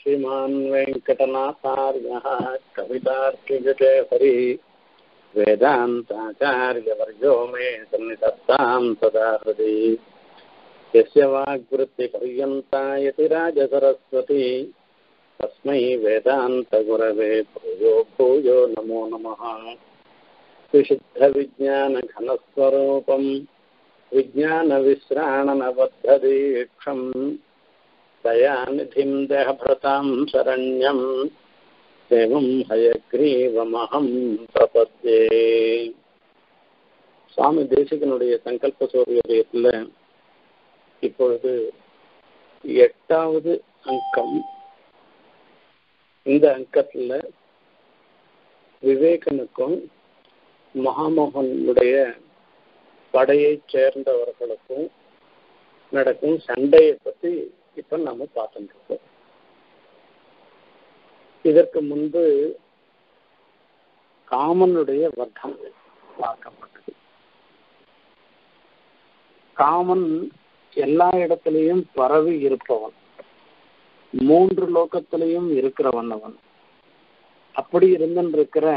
श्रीमान् वेङ्कटनाथार्यः कवितार्किकेसरी वेदान्ताचार्यवर्यो मे सन्निधत्तां सदा हृदि यस्य वाग्वृत्तिपर्यन्ता यतिराजसरस्वती तस्मै वेदान्तगुरवे भूयो भूयो नमो नमः। विशुद्धविज्ञानघनस्वरूपम् विज्ञानविश्राणनबद्धदीक्षम् दयानिधिं देहभृतां शरण्यम् देवं हयग्रीवमहं प्रपद्ये சுவாமி தேசிகனுடைய சங்கல்ப சூரியத்தில் இப்பொழுது எட்டாவது அங்கம் இந்த அங்கத்தில் விவேகனுக்கும் மகாமோகனுடைய படையைச் சேர்ந்தவர்களுக்கும் நடக்கும் சண்டையை பற்றி இப்ப நம்ம பார்த்துட்டு இருக்கோம் இதற்கு முன்பு காமனுடைய வர்க்கம் பார்க்கப்பட்டது. காமன் எல்லா இடத்திலையும் பரவி இருப்பவன். மூன்று லோகத்திலையும் இருக்கிறவன் அவன் அப்படி இருந்துருக்கிற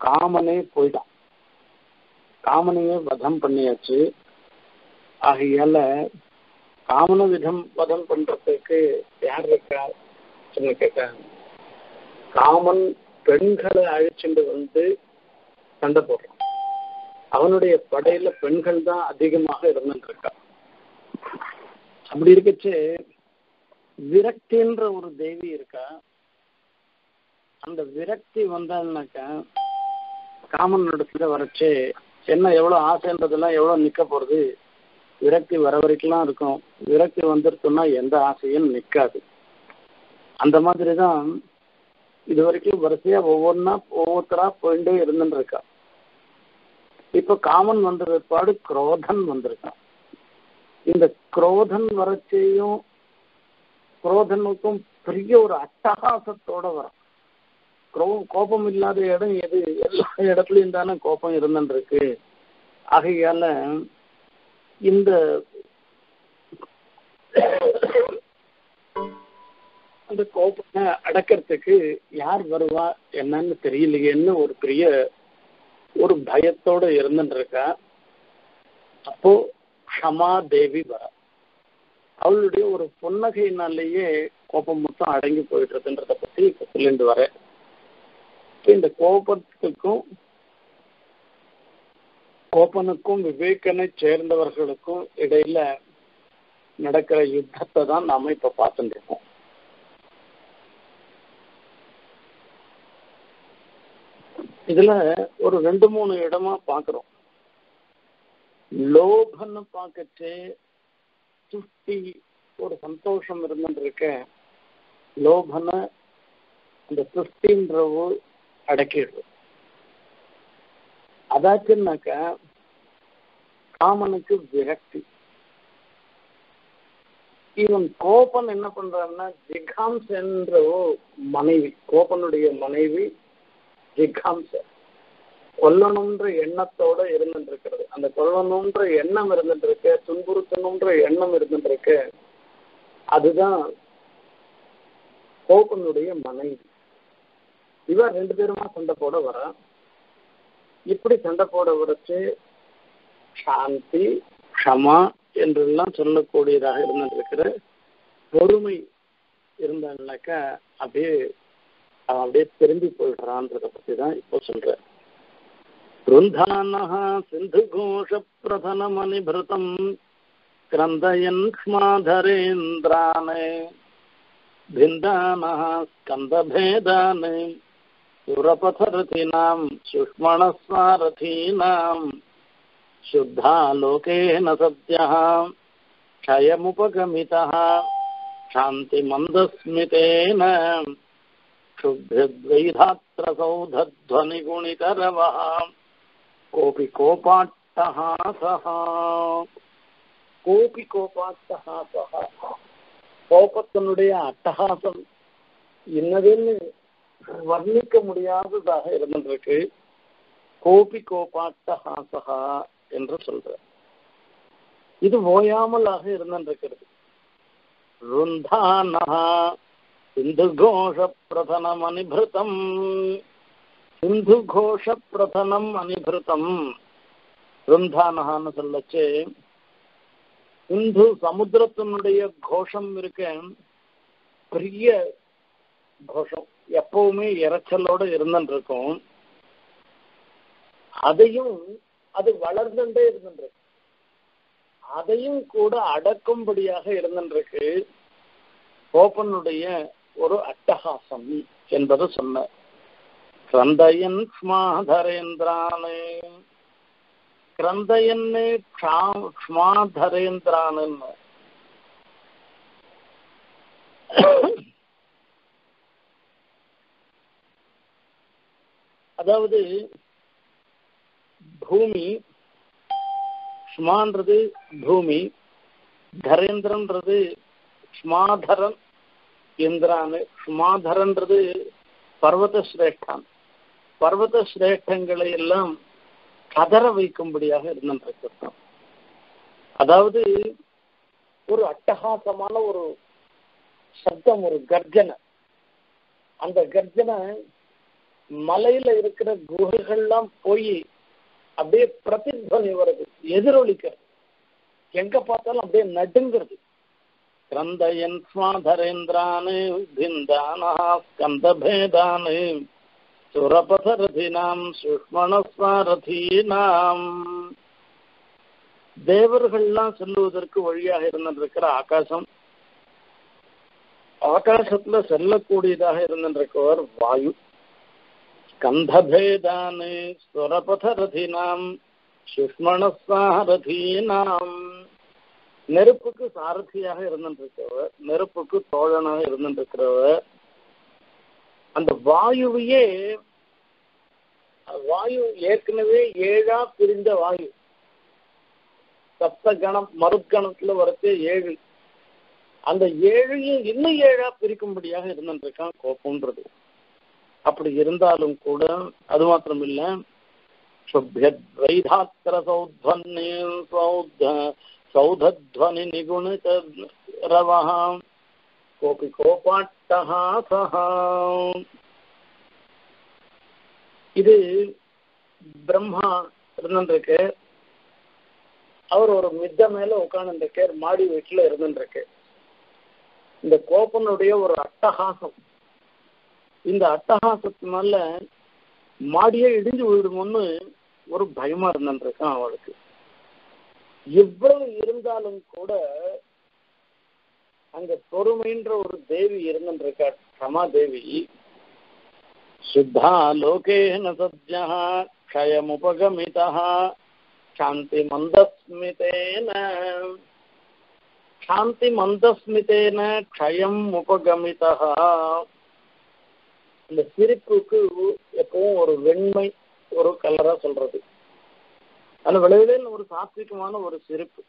காமனே போயிட்டான். காமனையே வதம் பண்ணியாச்சு. ஆகையால காமன விதம் வதம் பண்றதுக்கு யார் இருக்கா சொன்ன கேட்டா காமன் பெண்களை அழிச்சுட்டு வந்து சண்டை போடுறான். அவனுடைய படையில பெண்கள் தான் அதிகமாக இருந்துட்டு இருக்கா அப்படி இருக்கச்சு விரக்தின்ற ஒரு தேவி இருக்கா? அந்த விரக்தி வந்தான்னாக்கா காமன் இடத்துல வரச்சு என்ன எவ்வளவு ஆசைன்றதெல்லாம் எவ்வளவு நிக்க போறது? விரக்தி வர வரைக்கும் இருக்கும். விரக்தி வந்துருச்சுன்னா எந்த ஆசையும் நிற்காது அந்த மாதிரி தான் இது வரைக்கும் வரிசையா ஒவ்வொன்றா ஒவ்வொருத்தரா போயிட்டே இருந்துட்டு இருக்கா இப்ப காமன் வந்த பிற்பாடு குரோதன் வந்திருக்கான். இந்த குரோதன் வரச்சையும் குரோதனுக்கும் பெரிய ஒரு அட்டகாசத்தோட வரும் குரோ கோபம் இல்லாத இடம் எது? எல்லா இடத்துலயும் தானே கோபம் இருந்துட்டு இருக்கு ஆகையால இந்த அந்த கோபத்தை அடக்கிறதுக்கு யார் வருவா என்னன்னு தெரியலையேன்னு ஒரு பெரிய ஒரு பயத்தோட இருந்துட்டு இருக்கா அப்போ ஷமா தேவி வர. அவளுடைய ஒரு புன்னகையினாலேயே கோபம் மொத்தம் அடங்கி போயிடுறதுன்றத பத்தி இப்ப சொல்லிட்டு வரேன். இந்த கோபத்துக்கும் கோபனுக்கும் விவேகனை சேர்ந்தவர்களுக்கும் இடையில நடக்கிற யுத்தத்தை தான் நாம இப்ப பார்த்துட்டு இருக்கோம். இதுல ஒரு ரெண்டு மூணு இடமா பாக்குறோம் லோபன்னு பார்க்கச்சு துஷ்டி ஒரு சந்தோஷம் இருந்துட்டு இருக்க லோபனை அந்த துஷ்டின்றவு அடக்கிடுது. அதாச்சுன்னாக்கா காமனுக்கு விரக்தி. இவன் கோபன் என்ன பண்றான்னா ஜிகாம்ஸ் என்ற மனைவி கோபனுடைய மனைவி ஜிகாம்ச. கொல்லணுன்ற எண்ணத்தோட இருந்துட்டு இருக்கிறது அந்த கொல்லணுன்ற எண்ணம் இருந்துட்டு இருக்கு துன்புறுத்தணுன்ற எண்ணம் இருந்துட்டு இருக்கு அதுதான் கோபனுடைய மனைவி. இவன் ரெண்டு பேருமா சண்டை போட வரான் இப்படி சண்டை போட வரைச்சு சாந்தி க்ஷமா என்றெல்லாம் சொல்லக்கூடியதாக இருந்திருக்கிற பொறுமை இருந்தாங்கனாக்கா அப்படியே அவன் அப்படியே திரும்பி போயிடுறான்றத பத்தி தான் இப்போ சொல்றேன் ருந்தானஹ சிந்து கோஷ பிரதனமணிபிருதம் கிரந்தயன் ஸ்மாதரேந்திரானே भिन्दानः स्कन्दभेदान् सुरपथरथिनाम् सुष्मणसारथीनाम् शुद्धालोकेन सद्यः, क्षयमुपगमितः, शान्तिमन्दस्मितेन क्षुभ्यद्वैधात्रसौधध्वनिगुणितरवः कोऽपि कोपाट्टः सः। कोऽपि कोपाट्टः सः। कोपत्तनुडय अट्टहासम्। इन्नदेन् வர்ணிக்க முடியாததாக இருந்திருக்கு. கோபி கோபாட்ட ஹாசகா என்று சொல்ற இது ஓயாமலாக இருந்திருக்கிறது. ருந்தானஹா சிந்து கோஷ பிரதனம் அனிபிருத்தம். சிந்து கோஷ பிரதனம் அனிபிருத்தம். ருந்தானஹான்னு சொல்லச்சு. சிந்து சமுத்திரத்தினுடைய கோஷம் இருக்க பெரிய கோஷம். எப்பவுமே இறைச்சலோட இருந்துருக்கும் அதையும் அது வளர்ந்துட்டே இருந்துருக்கு அதையும் கூட அடக்கும்படியாக இருந்துருக்கு கோபனுடைய ஒரு அட்டகாசம் என்பது சொன்ன. கிரந்தயன் ஸ்மாதரேந்திரானே கிரந்தயன்னு க்ஷ்மாதரேந்திரானு அதாவது பூமி ஸ்மான்றது பூமி தரேந்திரன்றது ஸ்மாதரன் இந்திரான் ஸ்மாதரன்றது பர்வத சிரேஷ்டான் பர்வத சிரேஷ்டங்களை எல்லாம் கதற வைக்கும்படியாக இருந்திருக்கிறோம் அதாவது ஒரு அட்டகாசமான ஒரு சப்தம் ஒரு கர்ஜனை. அந்த கர்ஜனை மலையில இருக்கிற குகைகள்லாம் போய் அப்படியே பிரதித்வனி வருது எதிரொலிக்கிறது. எங்க பார்த்தாலும் அப்படியே நடுங்கிறது. கிரந்தயன் ஸ்வாதரேந்திரானு பிந்தானா ஸ்கந்தபேதானு சுரபதரதினாம் நாம் தேவர்கள்லாம் செல்லுவதற்கு வழியாக இருந்திருக்கிற ஆகாசம் ஆகாசத்துல செல்லக்கூடியதாக இருந்திருக்கவர் வாயு. ஸ்கந்தபேதானு சுரபதரதினாம் சுஷ்மணஸ்வாரதீனாம் நெருப்புக்கு சாரதியாக இருந்திருக்கிறவர் நெருப்புக்கு தோழனாக இருக்கிறவ அந்த வாயுவையே வாயு ஏற்கனவே ஏழா பிரிந்த வாயு. சப்த கணம் மறுக்கணத்துல வரத்து ஏழு. அந்த ஏழையும் இன்னும் ஏழா பிரிக்கும்படியாக இருந்திருக்கான் கோபம்ன்றது அப்படி இருந்தாலும் கூட அது மாத்திரம் இல்ல வைதாத்திர சௌத்வன் சௌத்த சௌதத்வனி நிகுண ரவஹாம் கோபி கோபாட்டஹாசஹ இது பிரம்மா இருந்துருக்கு. அவர் ஒரு மித்த மேல உட்காந்துருக்கார் மாடி வீட்டுல இருந்துருக்கு. இந்த கோபனுடைய ஒரு அட்டகாசம். இந்த அட்டகாசத்தினால மாடியே இடிஞ்சு விடுமோன்னு ஒரு பயமா இருந்துருக்கான் அவளுக்கு. எவ்வளவு இருந்தாலும் கூட அங்க பொறுமைன்ற ஒரு தேவி இருந்துருக்கா தேவி சுத்தா லோகேன சத்யா க்ஷயமுபகமிதா சாந்தி மந்தஸ்மிதேன சாந்தி மந்தஸ்மிதேன க்ஷயம் உபகமிதா இந்த சிரிப்புக்கு எப்பவும் ஒரு வெண்மை ஒரு கலரா சொல்றது. அந்த விளைவில் ஒரு சாத்விகமான ஒரு சிரிப்பு.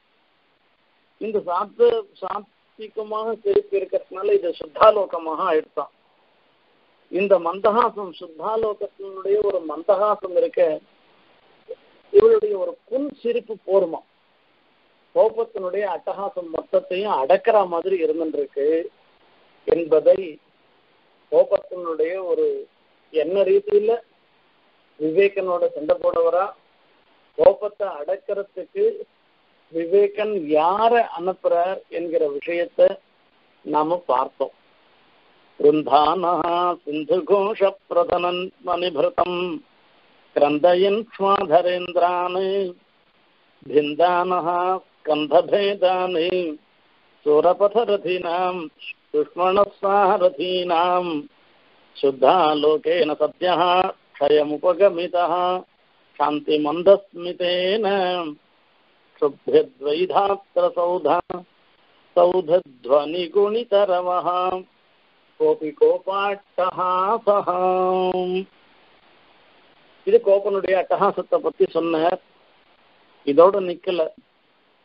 இந்த சாத்த சாத்விகமாக சிரிப்பு இருக்கிறதுனால இது சுத்தாலோகமாக ஆயிடுதான் இந்த மந்தகாசம் சுத்தாலோகத்தினுடைய ஒரு மந்தகாசம் இருக்க இவளுடைய ஒரு புன் சிரிப்பு போருமா? கோபத்தினுடைய அட்டகாசம் மொத்தத்தையும் அடக்கிற மாதிரி இருந்துருக்கு என்பதை கோபத்தினுடைய ஒரு என்ன ரீதியில விவேகனோட சண்டை போடவரா கோபத்தை அடக்கிறதுக்கு விவேகன் யார அனுப்புறார் என்கிற விஷயத்த நாம பார்த்தோம் वृन्धानः सिन्धुघोषप्रधनन् मणिभृतम् क्रन्दयन् क्ष्माधरेन्द्रान् भिन्दानः स्कन्धभेदान् सुरपथरथीनाम् सुष्मणस्वारथीनाम् शुद्धालोकेन सद्यः क्षयमुपगमितः शान्तिमन्दस्मितेन क्षुभ्यद्वैधात्र सौधा सौधध्वनिगुणितरवः கோபி கோபாட்டஹாசஹ இது கோபனுடைய அட்டகாசத்தை பத்தி சொன்னார் இதோட நிக்கல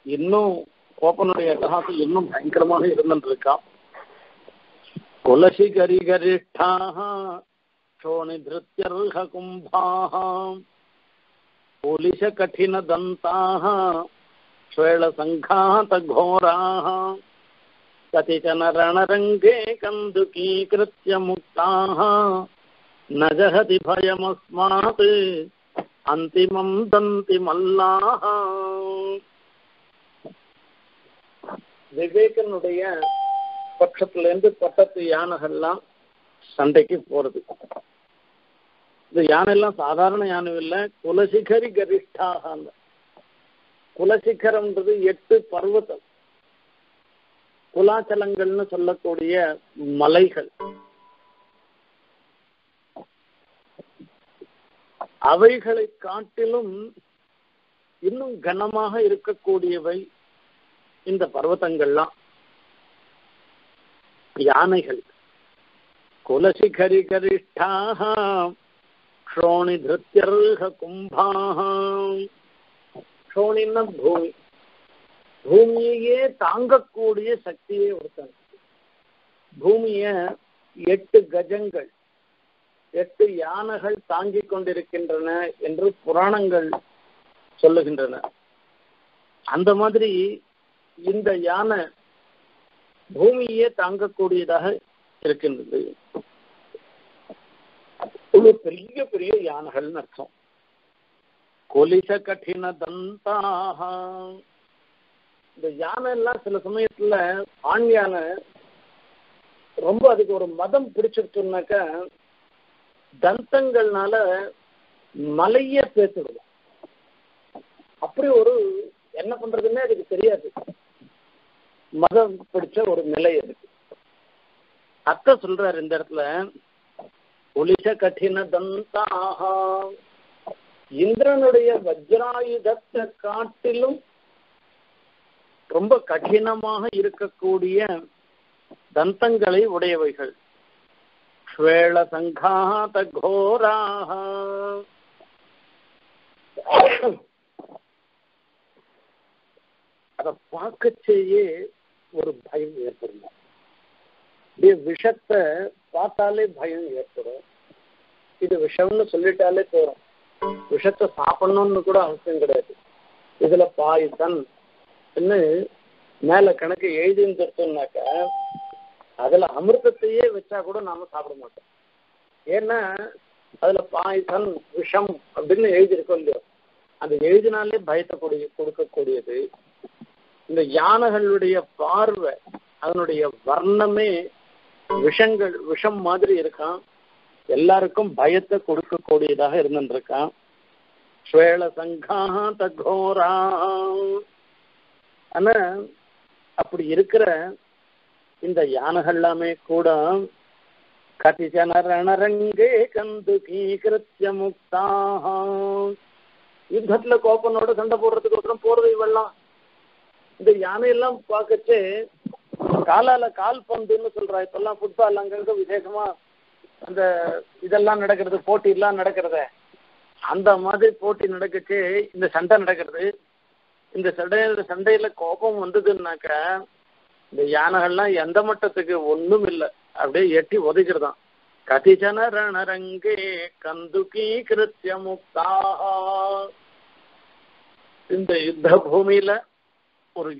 இன்னும் கோபனுடைய அட்டகாசம் இன்னும் பயங்கரமாக இருந்துட்டு இருக்கான் कुलशिखरिगरिष्ठाः क्षोणिधृत्यर्हकुम्भाः पुलिशकठिनदन्ताः श्वेळसङ्घातघोराः कतिचन रणरङ्गे कन्दुकीकृत्य मुक्ताः न जहति भयमस्मात्, अन्तिमं दन्ति मल्लाः विवेकनुडय பட்சத்துல இருந்து பட்டத்து யானைகள்லாம் சண்டைக்கு போறது. இந்த யானை எல்லாம் சாதாரண யானை இல்ல குலசிகரி கரிஷ்டாக குலசிகரம்ன்றது எட்டு பர்வத்தம் குலாச்சலங்கள்னு சொல்லக்கூடிய மலைகள். அவைகளை காட்டிலும் இன்னும் கனமாக இருக்கக்கூடியவை இந்த பர்வத்தங்கள்லாம் யானைகள். குலசிகரி கரிஷ்டாக க்ஷோணி திருத்தியர்க கும்பாக ஷோணின்னா பூமி. பூமியையே தாங்கக்கூடிய சக்தியை ஒருத்தன். பூமிய எட்டு கஜங்கள் எட்டு யானைகள் தாங்கிக் கொண்டிருக்கின்றன என்று புராணங்கள் சொல்லுகின்றன. அந்த மாதிரி இந்த யானை பூமியே தாங்கக்கூடியதாக இருக்கின்றது. ஒரு பெரிய பெரிய யானைகள்னு அர்த்தம். கொலிச கடின தந்தாக இந்த யானை எல்லாம் சில சமயத்துல ஆண் யானை ரொம்ப அதுக்கு ஒரு மதம் பிடிச்சிருச்சுனாக்கா தந்தங்கள்னால மலைய பேசிடுவோம் அப்படி ஒரு என்ன பண்றதுன்னே அதுக்கு தெரியாது. மதம் பிடிச்ச ஒரு நிலை இருக்கு அத்தை சொல்றாரு இந்த இடத்துல ஒளிச கঠিன தந்தாகா இந்திரனுடைய வஜ்ராயுதத்தை காட்டிலும் ரொம்ப கடினமாக இருக்கக்கூடிய தந்தங்களை உடையவைகள். ஸ்வேள சங்காத கோராக அதை பார்க்கச்சேயே ஒரு பயம் ஏற்படும் இது விஷத்தை பார்த்தாலே பயம் ஏற்படும். இது விஷம்னு சொல்லிட்டாலே போறோம் விஷத்தை சாப்பிடணும்னு கூட அவசியம் கிடையாது. இதுல பாய்சன் மேல கணக்கு எழுதிருந்தோம்னாக்க அதுல அமிர்தத்தையே வச்சா கூட நாம சாப்பிட மாட்டோம். ஏன்னா அதுல பாய்சன் விஷம் அப்படின்னு எழுதியிருக்கோம் இல்லையோ. அது எழுதினாலே பயத்தை கொடு கொடுக்கக்கூடியது. இந்த யானைகளுடைய பார்வை அதனுடைய வர்ணமே விஷங்கள் விஷம் மாதிரி இருக்கான் எல்லாருக்கும் பயத்தை கொடுக்கக்கூடியதாக இருந்துருக்கான் ஸ்வேல சங்கா தகோரா ஆனா அப்படி இருக்கிற இந்த யானைகள் எல்லாமே கூட கதிஜனரணரங்கே கந்து கீகிருத்திய முக்தாக யுத்தத்துல கோப்பனோட சண்டை போடுறதுக்கு போறது இவெல்லாம். இந்த யானையெல்லாம் பார்க்கச்சே காலால கால் பந்துன்னு சொல்றா. இப்பெல்லாம் ஃபுட்பால் அங்கங்க விசேஷமா அந்த இதெல்லாம் நடக்கிறது போட்டி எல்லாம் நடக்கிறத. அந்த மாதிரி போட்டி நடக்கச்சு இந்த சண்டை நடக்கிறது. இந்த சண்டையில சண்டையில கோபம் வந்ததுன்னாக்க இந்த யானைகள்லாம் எந்த மட்டத்துக்கு ஒண்ணும் இல்லை. அப்படியே எட்டி ஒதுக்கிறதான் கதிஜன ரணரங்கே கந்துகி கிருத்திய முக்தா இந்த யுத்த பூமியில ஒரு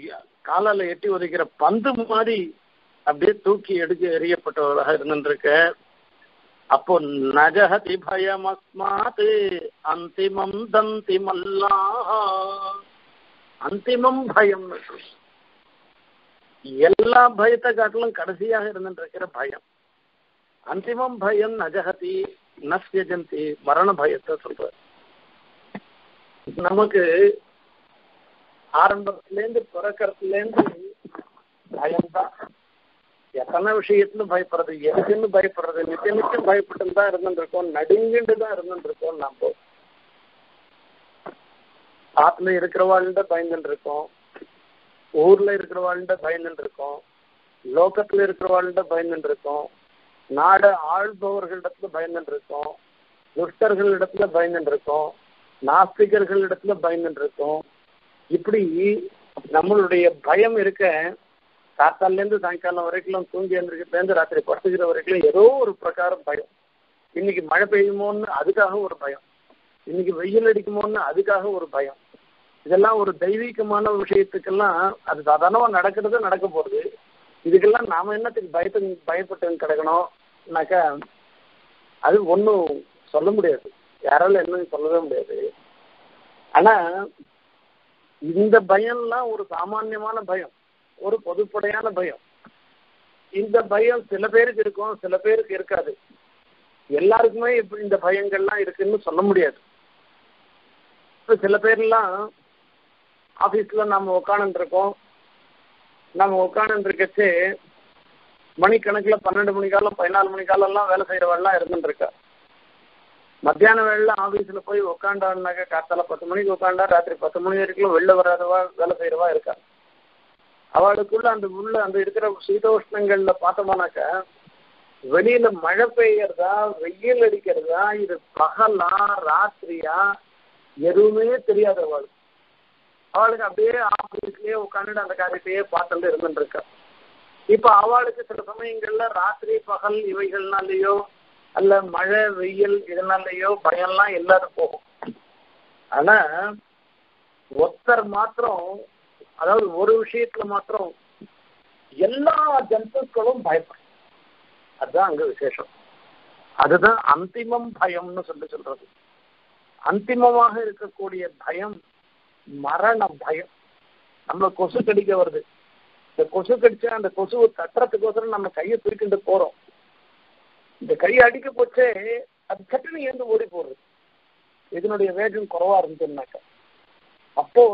காலால எட்டி உதைக்கிற பந்து மாதிரி அப்படியே தூக்கி எடுக்க எறியப்பட்டவர்களாக இருந்துருக்க. அப்போ நஜஹதி பயம் அஸ்மாத் அந்திமம் தந்தி மல்லா அந்திமம் பயம் எல்லா பயத்தை காட்டிலும் கடைசியாக இருந்துருக்கிற பயம். அந்திமம் பயம் நஜகதி நஸ்யஜந்தி மரண பயத்தை சொல்ற நமக்கு ஆரம்பத்திலேருந்து பிறக்கிறதுலேருந்து பயம்தான் எத்தனை விஷயத்துல பயப்படுறது எதுக்குன்னு பயப்படுறது நித்திய நித்தியம் பயப்பட்டு தான் இருந்துருக்கோம் நடுங்கிட்டு தான் இருந்துருக்கோம் நம்ம ஆத்துல இருக்கிறவாள்கிட்ட பயந்துட்டு இருக்கோம் ஊர்ல இருக்கிறவாள்கிட்ட பயந்துட்டு இருக்கோம் லோக்கத்துல இருக்கிறவாள்கிட்ட பயந்துட்டு இருக்கோம் நாட ஆள்பவர்களிடத்துல பயந்துட்டு இருக்கோம் துஷ்டர்கள் இடத்துல பயந்துட்டு இருக்கோம் நாஸ்திகர்கள் இடத்துல பயந்துட்டு இருக்கோம் இப்படி நம்மளுடைய பயம் இருக்க காத்தால இருந்து சாயங்காலம் வரைக்கும் தூங்கி எழுந்திருக்கிறதுலேருந்து ராத்திரி படுத்துக்கிற வரைக்கும் ஏதோ ஒரு பிரகாரம் பயம். இன்னைக்கு மழை பெய்யுமோன்னு அதுக்காக ஒரு பயம். இன்னைக்கு வெயில் அடிக்குமோன்னு அதுக்காக ஒரு பயம். இதெல்லாம் ஒரு தெய்வீகமான விஷயத்துக்கெல்லாம் அது சாதாரணமா நடக்கிறது நடக்க போறது. இதுக்கெல்லாம் நாம என்னத்துக்கு பயத்து பயப்பட்டு கிடக்கணும்னாக்கா அது ஒன்றும் சொல்ல முடியாது. யாரால என்னன்னு சொல்லவே முடியாது. ஆனா இந்த பயம்லாம் ஒரு சாமான்யமான பயம் ஒரு பொதுப்படையான பயம். இந்த பயம் சில பேருக்கு இருக்கும் சில பேருக்கு இருக்காது. எல்லாருக்குமே இப்படி இந்த பயங்கள்லாம் இருக்குன்னு சொல்ல முடியாது. இப்ப சில பேர்லாம் ஆபீஸ்ல நம்ம உட்காந்துருக்கோம் நம்ம உட்காந்துருக்கச்சு மணிக்கணக்கில் பன்னெண்டு மணிக்காலம் பதினாலு மணிக்காலெல்லாம் வேலை செய்யறவெல்லாம் இருந்துட்டு இருக்கா மத்தியான வேலையில ஆபீஸ்ல போய் உட்காண்டான்னாக்க காத்தால பத்து மணிக்கு உட்காண்டா ராத்திரி பத்து மணி வரைக்கும் வெளில வராதவா வேலை செய்யறவா இருக்கா அவளுக்குள்ள அந்த உள்ள அந்த இருக்கிற சீதோஷ்ணங்கள்ல பார்த்தோம்னாக்க வெளியில மழை பெய்யறதா வெயில் அடிக்கிறதா இது பகலா ராத்திரியா எதுவுமே தெரியாத அவளுக்கு அவளுக்கு அப்படியே ஆபீஸ்லயே உட்காந்துட்டு அந்த காரியத்தையே பார்த்துட்டு இருந்துட்டு இருக்கா. இப்ப அவளுக்கு சில சமயங்கள்ல ராத்திரி பகல் இவைகள்னாலயோ அல்ல மழை வெயில் இதனாலயோ பயம்லாம் இல்லாத போகும். ஆனா ஒருத்தர் மாத்திரம் அதாவது ஒரு விஷயத்துல மாத்திரம் எல்லா ஜந்துக்களும் பயப்படும். அதுதான் அங்க விசேஷம். அதுதான் அந்திமம் பயம்னு சொல்லி சொல்றது. அந்திமமாக இருக்கக்கூடிய பயம் மரண பயம். நம்ம கொசு கடிக்க வருது. இந்த கொசு கடிச்சா அந்த கொசுவை தட்டுறதுக்கோசரம் நம்ம கையை தூக்கிட்டு போறோம். இந்த கை அடிக்க போச்சே அது சட்டுன்னு ஏந்து ஓடி போடுறது இதனுடைய வேகம் குறவா இருந்துச்சுன்னாக்கா. அப்போ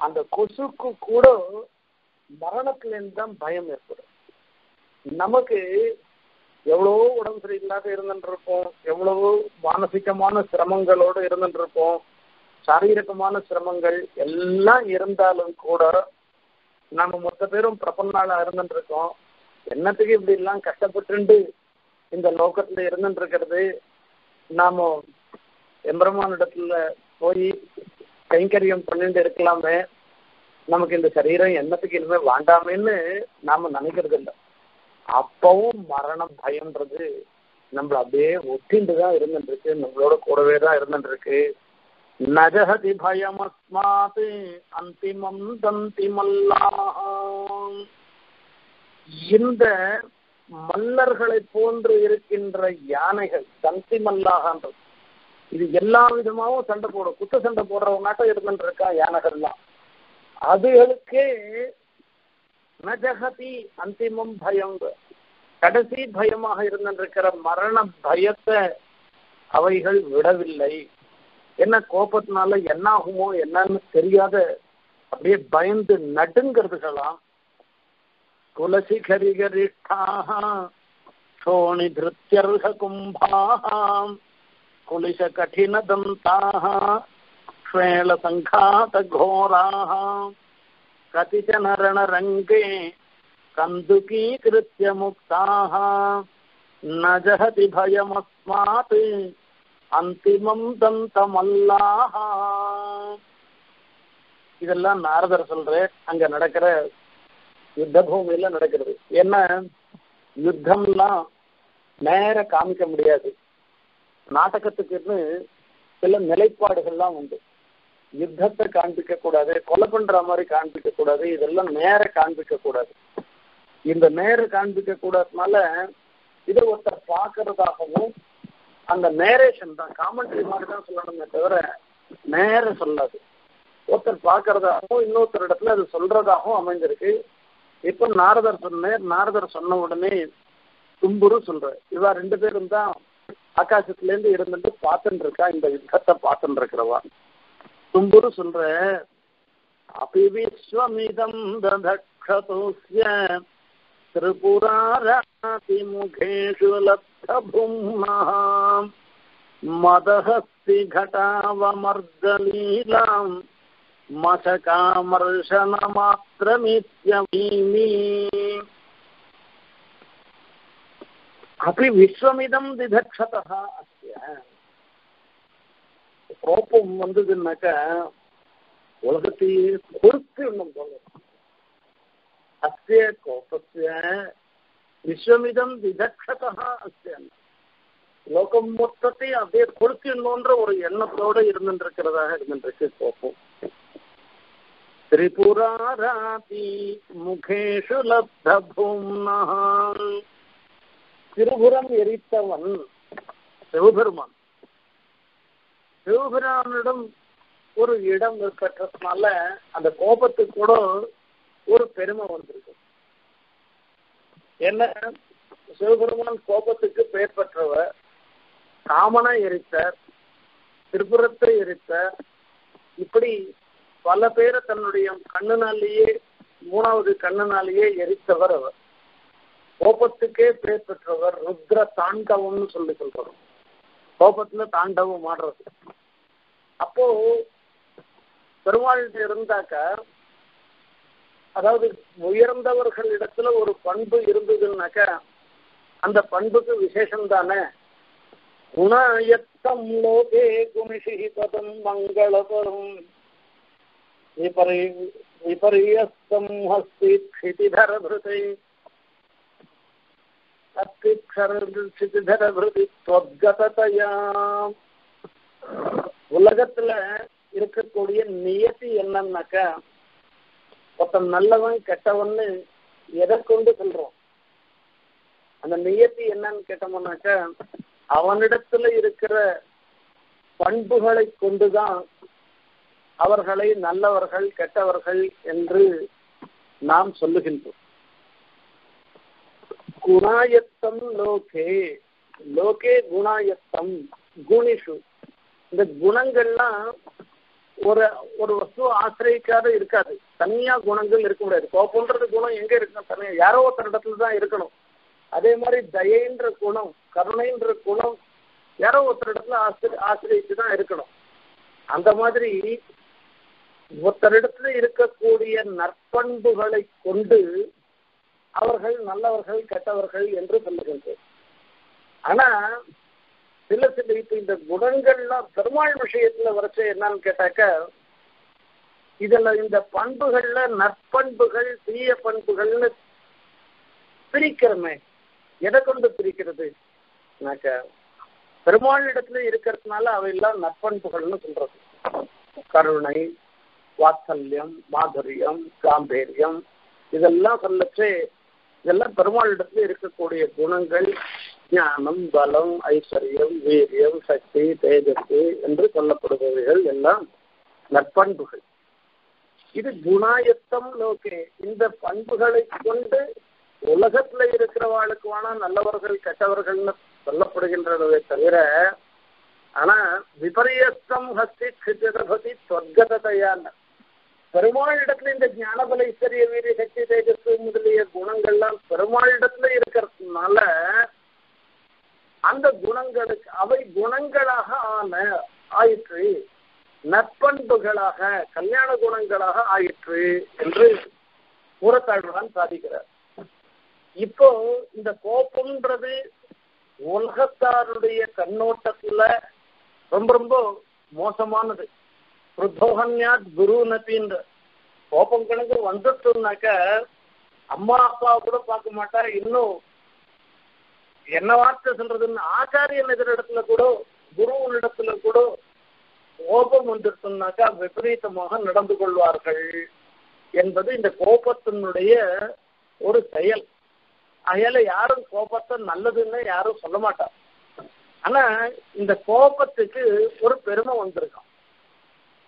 அந்த கொசுக்கு கூட மரணத்திலேருந்து தான் பயம் ஏற்படும். நமக்கு எவ்வளவோ உடம்பு சரியில்லாத இருந்துருப்போம் இருப்போம் எவ்வளவோ மானசிகமான சிரமங்களோடு இருந்துருப்போம் இருப்போம் சாரீரகமான சிரமங்கள் எல்லாம் இருந்தாலும் கூட நம்ம மொத்த பேரும் பிரபன்னால இருந்துருக்கோம் என்னத்துக்கு இப்படி எல்லாம் கஷ்டப்பட்டு இந்த லோகத்துல இருந்துட்டு இருக்கிறது நாம எம்பெருமானிடத்துல போய் கைங்கரியம் பண்ணிட்டு இருக்கலாமே நமக்கு இந்த சரீரம் என்னத்துக்கு இனிமே வேண்டாமேன்னு நாம நினைக்கிறது இல்லை அப்பவும் மரணம் பயம்ன்றது நம்மள அப்படியே ஒட்டிண்டு தான் இருந்துட்டு இருக்கு நம்மளோட கூடவே தான் இருந்துட்டு இருக்கு நஜகதி பயமஸ்மாத் அந்திமம் தந்திமல்லாம் இந்த மல்லர்களை போன்று இருக்கின்ற யானைகள் தந்தி மல்லாகன்றது இது எல்லா விதமாவும் சண்டை போடும். குத்த சண்டை போடுறவனாட்டம் இருந்துட்டு இருக்கா யானைகள்லாம். அதுகளுக்கே நஜகதி அந்திமம் பயம். கடைசி பயமாக இருந்திருக்கிற மரண பயத்தை அவைகள் விடவில்லை. என்ன கோபத்தினால என்ன ஆகுமோ என்னன்னு தெரியாத அப்படியே பயந்து நடுங்கிறதுகளாம் குலசிகரிகரிஷ்டாக சோணி திருத்தியர்க கும்பாம் குலிச கடின தந்தாக ஸ்வேல சங்காத கோராக கதிச்சன ரணரங்கே கந்துகீகிருத்திய முக்தாக ந ஜஹதி பயமஸ்மாத் அந்திமம் தந்தமல்லாஹ இதெல்லாம் நாரதர் சொல்ற அங்க நடக்கிற யுத்த பூமியில நடக்கிறது. என்ன யுத்தம்லாம் நேர காமிக்க முடியாது. நாடகத்துக்குன்னு சில நிலைப்பாடுகள்லாம் உண்டு. யுத்தத்தை காண்பிக்க கூடாது கொலை பண்ற மாதிரி காண்பிக்க கூடாது இதெல்லாம் நேர காண்பிக்க கூடாது. இந்த நேர காண்பிக்க கூடாதுனால இதை ஒருத்தர் பாக்குறதாகவும் அந்த நேரேஷன் தான் காமெண்ட்ரி மாதிரி தான் சொல்லணுமே தவிர நேர சொல்லாது. ஒருத்தர் பாக்குறதாகவும் இன்னொருத்தர் இடத்துல அது சொல்றதாகவும் அமைஞ்சிருக்கு. இப்போ நாரதர் சொன்னார் நாரதர் சொன்ன உடனே தும்புரு சொல்ற இவா ரெண்டு பேரும் தான் ஆகாசத்துல இருந்து இருந்துட்டு பார்த்துட்டு இருக்கா இந்த யுத்தத்தை பார்த்துட்டு இருக்கிறவா தும்புரு சொல்ற அபி விஸ்வமிதம் ததக்ஷதோஸ்ய திரிபுராராதி முகேஷு லப்தபும்னாம் மதஹஸ்தி घटावमर्दलीलाम् மசகாமர்ஷனமாத்திரமித்யமீமி अपि விஸ்வமிதம் திதக்ஷதः அஸ்ய கோபம் வந்ததுன்னாக்க உலகத்தையே பொறுத்து இன்னும் சொல்லணும் விஸ்வமிதம் திதக்ஷதா அஸ்ய லோகம் மொத்தத்தை அப்படியே கொடுக்கணுன்ற ஒரு எண்ணத்தோட இருந்துட்டு இருக்கிறதாக இருந்துட்டு இருக்கு கோபம் திரிபுராராதி முகேஷு லப்த திருபுரம் எரித்தவன் சிவபெருமான். சிவபெருமானிடம் ஒரு இடம் இருக்கிறதுனால அந்த கோபத்துக்கு கூட ஒரு பெருமை வந்திருக்கு. என்ன? சிவபெருமான் கோபத்துக்கு பெயர் பெற்றவர் காமனை எரித்தார் திரிபுரத்தை எரித்தார். இப்படி பல பேரை தன்னுடைய கண்ணினாலேயே மூணாவது கண்ணனாலேயே எரித்தவர் அவர். கோபத்துக்கே பேர் பெற்றவர் ருத்ர தாண்டவம்னு சொல்லி சொல்றோம். கோபத்துல தாண்டவம் ஆடுறது. அப்போ பெருமாள்கிட்ட இருந்தாக்க அதாவது உயர்ந்தவர்கள் இடத்துல ஒரு பண்பு இருந்ததுன்னாக்க அந்த பண்புக்கு விசேஷம் தானே. குணயத்தம் லோகே குமிஷி பதம் மங்களபரம். விபரி விபரியஸ்தம் அத்திக்ஷரபிருதி உலகத்துல இருக்கக்கூடிய நியத்தி என்னன்னாக்கா ஒருத்தன் நல்லவன் கெட்டவன்னு எதை கொண்டு சொல்றோம்? அந்த நியத்தி என்னன்னு கேட்டோம்னாக்கா அவனிடத்துல இருக்கிற பண்புகளை கொண்டுதான் அவர்களை நல்லவர்கள் கெட்டவர்கள் என்று நாம் சொல்லுகின்றோம். குணாயத்தம் லோகே லோகே குணாயத்தம் குணிஷு. இந்த குணங்கள்லாம் ஒரு ஒரு வஸ்து ஆசிரியக்காத இருக்காது. தனியா குணங்கள் இருக்க முடியாது கோபம்ன்றது குணம் எங்க இருக்கணும் தனியா யாரோ ஒருத்தர் இடத்துல தான் இருக்கணும். அதே மாதிரி தயைன்ற குணம் கருணைன்ற குணம் யாரோ ஒருத்தர் இடத்துல ஆசிரி ஆசிரியத்து தான் இருக்கணும். அந்த மாதிரி ஒருத்தரிடத்துல இருக்கக்கூடிய நற்பண்புகளை கொண்டு அவர்கள் நல்லவர்கள் கெட்டவர்கள் என்று சொல்லுகின்றோம் ஆனா சில சில இப்ப இந்த குணங்கள்லாம் பெருமாள் விஷயத்துல வரைச்ச என்னன்னு கேட்டாக்க இதுல இந்த பண்புகள்ல நற்பண்புகள் தீய பண்புகள்னு பிரிக்கிறமே. எதை கொண்டு பிரிக்கிறது? பெருமாள் இடத்துல இருக்கிறதுனால அவையெல்லாம் நற்பண்புகள்னு சொல்றது. கருணை வாத்சல்யம் மாதுரியம் காம்பீரியம் இதெல்லாம் சொல்லச்சு இதெல்லாம் பெருமாளிடத்துல இருக்கக்கூடிய குணங்கள் ஞானம் பலம் ஐஸ்வர்யம் வீரியம் சக்தி தேஜஸ்து என்று சொல்லப்படுபவைகள் எல்லாம் நற்பண்புகள். இது குணாயத்தம் லோகே. இந்த பண்புகளை கொண்டு உலகத்துல இருக்கிறவாளுக்கு வேணா நல்லவர்கள் கெட்டவர்கள்னு சொல்லப்படுகின்றனவே தவிர ஆனா விபரியஸ்தம் ஹஸ்தி கிருத்தியதபதி சொர்க்கதையான பெருமாளிடத்துல இந்த ஞானபல ஐஸ்வர்ய வீரிய சக்தி தேஜஸ் முதலிய குணங்கள்லாம் பெருமாளிடத்துல இருக்கிறதுனால அந்த குணங்களுக்கு அவை குணங்களாக ஆன ஆயிற்று. நற்பண்புகளாக கல்யாண குணங்களாக ஆயிற்று என்று கூறத்தாழ்வான் சாதிக்கிறார். இப்போ இந்த கோபம்ன்றது உலகத்தாருடைய கண்ணோட்டத்துல ரொம்ப ரொம்ப மோசமானது. ருத்தோகன்யாத் குரு நபின்ற கோபம் கணக்கு வந்துட்டுனாக்க அம்மா அப்பா கூட பார்க்க மாட்டா இன்னும் என்ன வார்த்தை சொல்றதுன்னு ஆச்சாரியன் எதிரிடத்துல கூட குருவனிடத்துல கூட கோபம் வந்துட்டோம்னாக்கா விபரீதமாக நடந்து கொள்வார்கள் என்பது இந்த கோபத்தினுடைய ஒரு செயல். அதையால யாரும் கோபத்தை நல்லதுன்னு யாரும் சொல்ல மாட்டார். ஆனா இந்த கோபத்துக்கு ஒரு பெருமை வந்திருக்கும்.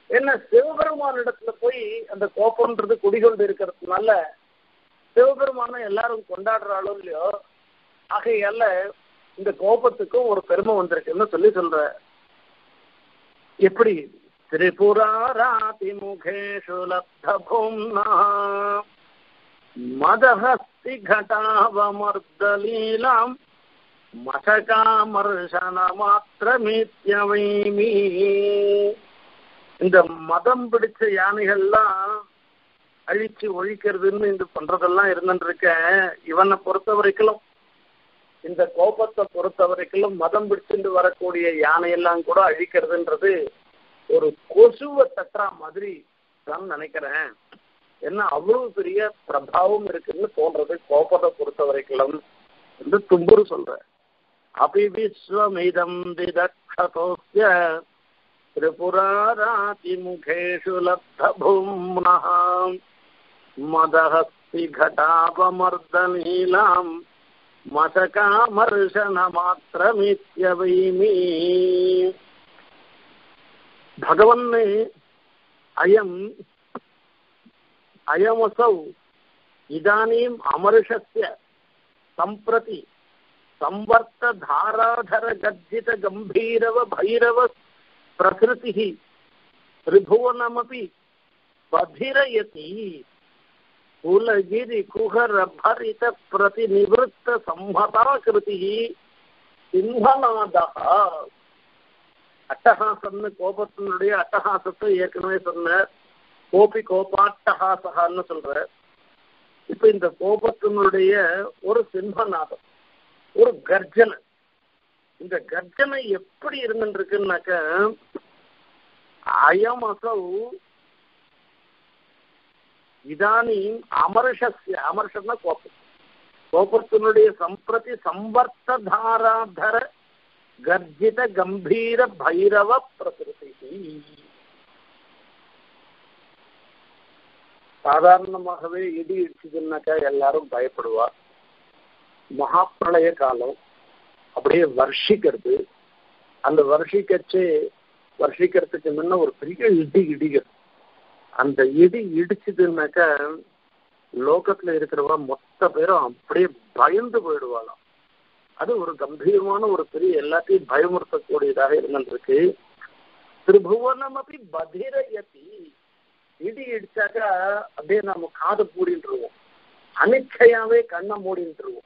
என்ன சிவபெருமான இடத்துல போய் அந்த கோபம்ன்றது குடிகொண்டு இருக்கிறதுனால சிவபெருமான எல்லாரும் கொண்டாடுறாளோ இல்லையோ ஆகையால இந்த கோபத்துக்கும் ஒரு பெருமை வந்திருக்குன்னு சொல்லி சொல்ற எப்படி திரிபுராராதி முகேஷு லப்த பூம்னா மதஹஸ்தி घटावमर्दलीलाम् மசகாமர்ஷன மாத்திரமீத்யவைமீ இந்த மதம் பிடிச்ச யானைகள்லாம் அழிச்சு ஒழிக்கிறதுன்னு இது பண்றதெல்லாம் இருந்துருக்க இவனை பொறுத்த வரைக்கும் இந்த கோபத்தை பொறுத்த வரைக்கும் மதம் பிடிச்சிட்டு வரக்கூடிய யானையெல்லாம் கூட அழிக்கிறதுன்றது ஒரு கொசுவை தட்டுற மாதிரி தான் நினைக்கிறேன். என்ன அவ்வளவு பெரிய பிரபாவம் இருக்குன்னு தோன்றது கோபத்தை பொறுத்த வரைக்கும் என்று தும்புரு சொல்ற. அபி விஸ்வமிதம் விதக்ஷதோஸ்ய त्रिपुरारातिमुखेषु लब्धभूम्नः मदहस्ति घटापमर्दनीलाम् मशकामर्शनमात्रमित्यवैमि भगवन् अयम् अयमसौ इदानीम् अमर्षस्य सम्प्रति संवर्तधाराधरगर्जितगम्भीरव भैरव प्रकृतिः त्रिभुवनमपि बधिरयति कुलगिरिकुहरभरितप्रतिनिवृत्तसंहताकृतिः சிம்மநாதா அட்டகாசம்னு கோபத்தினுடைய அட்டகாசத்தை ஏற்கனவே சொன்ன கோபி கோபாட்டகாசகான்னு சொல்ற இப்ப இந்த கோபத்தினுடைய ஒரு சிம்மநாதம் ஒரு கர்ஜனை இந்த கர்ஜனை எப்படி இருந்துருக்குன்னாக்க அயம் அசௌ இதானீம் அமர்ஷஸ்ய அமர்ஷம்னா கோபம். கோபத்தினுடைய சம்பிரதி சம்பர்த்ததாராதர கர்ஜித கம்பீர பைரவ பிரகிருதி சாதாரணமாகவே இடி இடிச்சதுன்னாக்கா எல்லாரும் பயப்படுவா மகாப்பிரளய காலம். அப்படியே வருஷிக்கிறது. அந்த வருஷிக்கச்சு வருஷிக்கிறதுக்கு முன்ன ஒரு பெரிய இடி இடிக்கிறது அந்த இடி இடிச்சதுன்னாக்கா லோகத்துல இருக்கிறவா மொத்த பேரும் அப்படியே பயந்து போயிடுவாளாம். அது ஒரு கம்பீரமான ஒரு பெரிய எல்லாத்தையும் பயமுறுத்தக்கூடியதாக இருந்திருக்கு. திருபுவனம் அப்படி பதிரயத்தி இடி இடிச்சாக்கா அப்படியே நாம காது மூடின்றுவோம். அனிச்சையாவே கண்ணை மூடின்றுவோம்.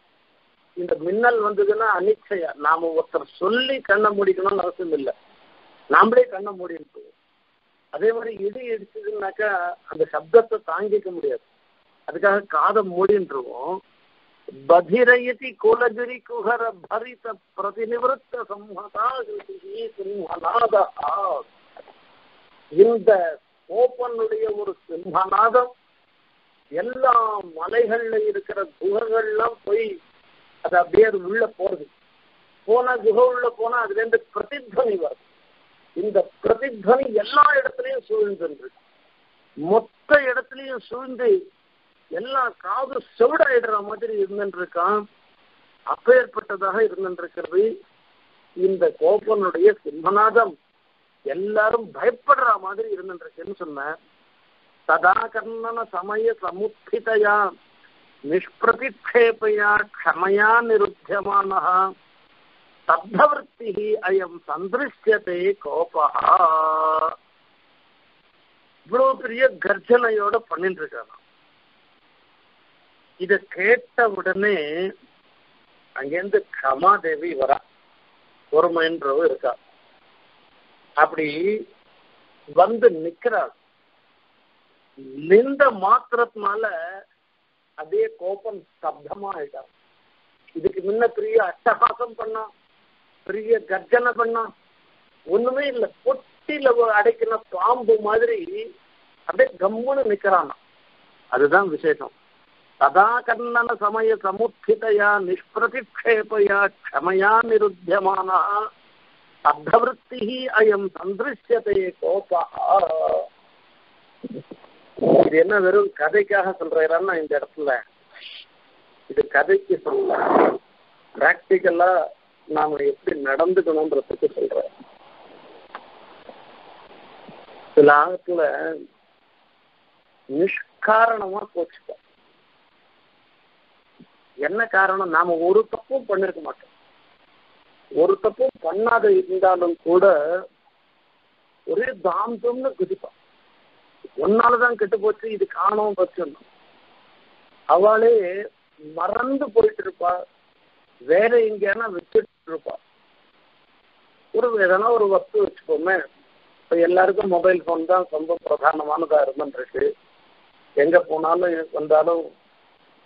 இந்த மின்னல் வந்ததுன்னா அனிச்சையா நாம ஒருத்தர் சொல்லி கண்ணை மூடிக்கணும்னு அவசியம் இல்லை. நாமளே கண்ணை மூடின்றுவோம் அதே மாதிரி இடி இடிச்சதுன்னாக்கா அந்த சப்தத்தை தாங்கிக்க முடியாது. அதுக்காக காதை மூடின்றுவோம். பதிரயதி குலகிரி குஹர பரித பிரதிநிவத்த சம்ஹதா சிம்ஹநாதா. இந்த கோப்பனுடைய ஒரு சிம்மநாதம் எல்லா மலைகள்ல இருக்கிற குகர்கள்லாம் போய் அது அப்படியே அது உள்ள போறது. போன குகை உள்ள போனா அதுல இருந்து பிரதித்வனி வருது இந்த பிரதித்வனி எல்லா இடத்துலயும் சூழ்ந்து மொத்த இடத்துலயும் சூழ்ந்து எல்லா காது செவிடாயிடுற மாதிரி இருந்துருக்கான். அப்பேற்பட்டதாக இருந்துருக்கிறது இந்த கோபனுடைய சிம்மநாதம். எல்லாரும் பயப்படுற மாதிரி இருந்துருக்குன்னு சொன்ன. சதா கர்ணன சமய சமுத்திதையான் நிஷ்பிரதிக்ஷேபையா க்ஷமையா நிருத்தியமான சப்தவருத்தி அயம் சந்திருஷ்யத்தை கோபா இவ்வளவு பெரிய கர்ஜனையோட பண்ணிட்டு இருக்காங்க இத கேட்ட உடனே அங்கேருந்து கமாதேவி வரா. பொறுமைன்றவ இருக்கா. அப்படி வந்து நிக்கிறாள். நின்ற மாத்திரத்தினால அதே கோபம் ஸ்தப்தமா ஆயிட்டா இதுக்கு முன்ன பெரிய அட்டகாசம் பண்ணா பெரிய கர்ஜனை பண்ணா ஒண்ணுமே இல்ல பொட்டில அடைக்கின பாம்பு மாதிரி அப்படியே கம்முன்னு நிக்கிறானா அதுதான் விசேஷம் ததா கண்ணன சமய சமுத்திதையா நிஷ்பிரதிக்ஷேபயா க்ஷமயா நிருத்தியமான அர்த்தவருத்தி அயம் சந்திருஷ்யத்தை கோபா இது என்ன வெறும் கதைக்காக சொல்றேன்னா இந்த இடத்துல இது கதைக்கு சொல்ல பிராக்டிக்கலா நாம எப்படி நடந்துக்கணும்ன்றதுக்கு சொல்றேன். சில ஆகத்துல நிஷ்காரணமா போச்சுப்போம் என்ன காரணம்? நாம ஒரு தப்பும் பண்ணிருக்க மாட்டோம். ஒரு தப்பும் பண்ணாத இருந்தாலும் கூட ஒரே தாந்தம்னு குதிப்பான் உன்னாலதான் கெட்டு போச்சு இது காணவும் போச்சு அவளே மறந்து போயிட்டு இருப்பா. வேற எங்கேனா வச்சுட்டு இருப்பா. ஒரு எதனா ஒரு வஸ்து வச்சுக்கோமே. இப்போ எல்லாருக்கும் மொபைல் ஃபோன் தான் ரொம்ப பிரதானமானதா இருந்துருக்கு எங்க போனாலும் வந்தாலும்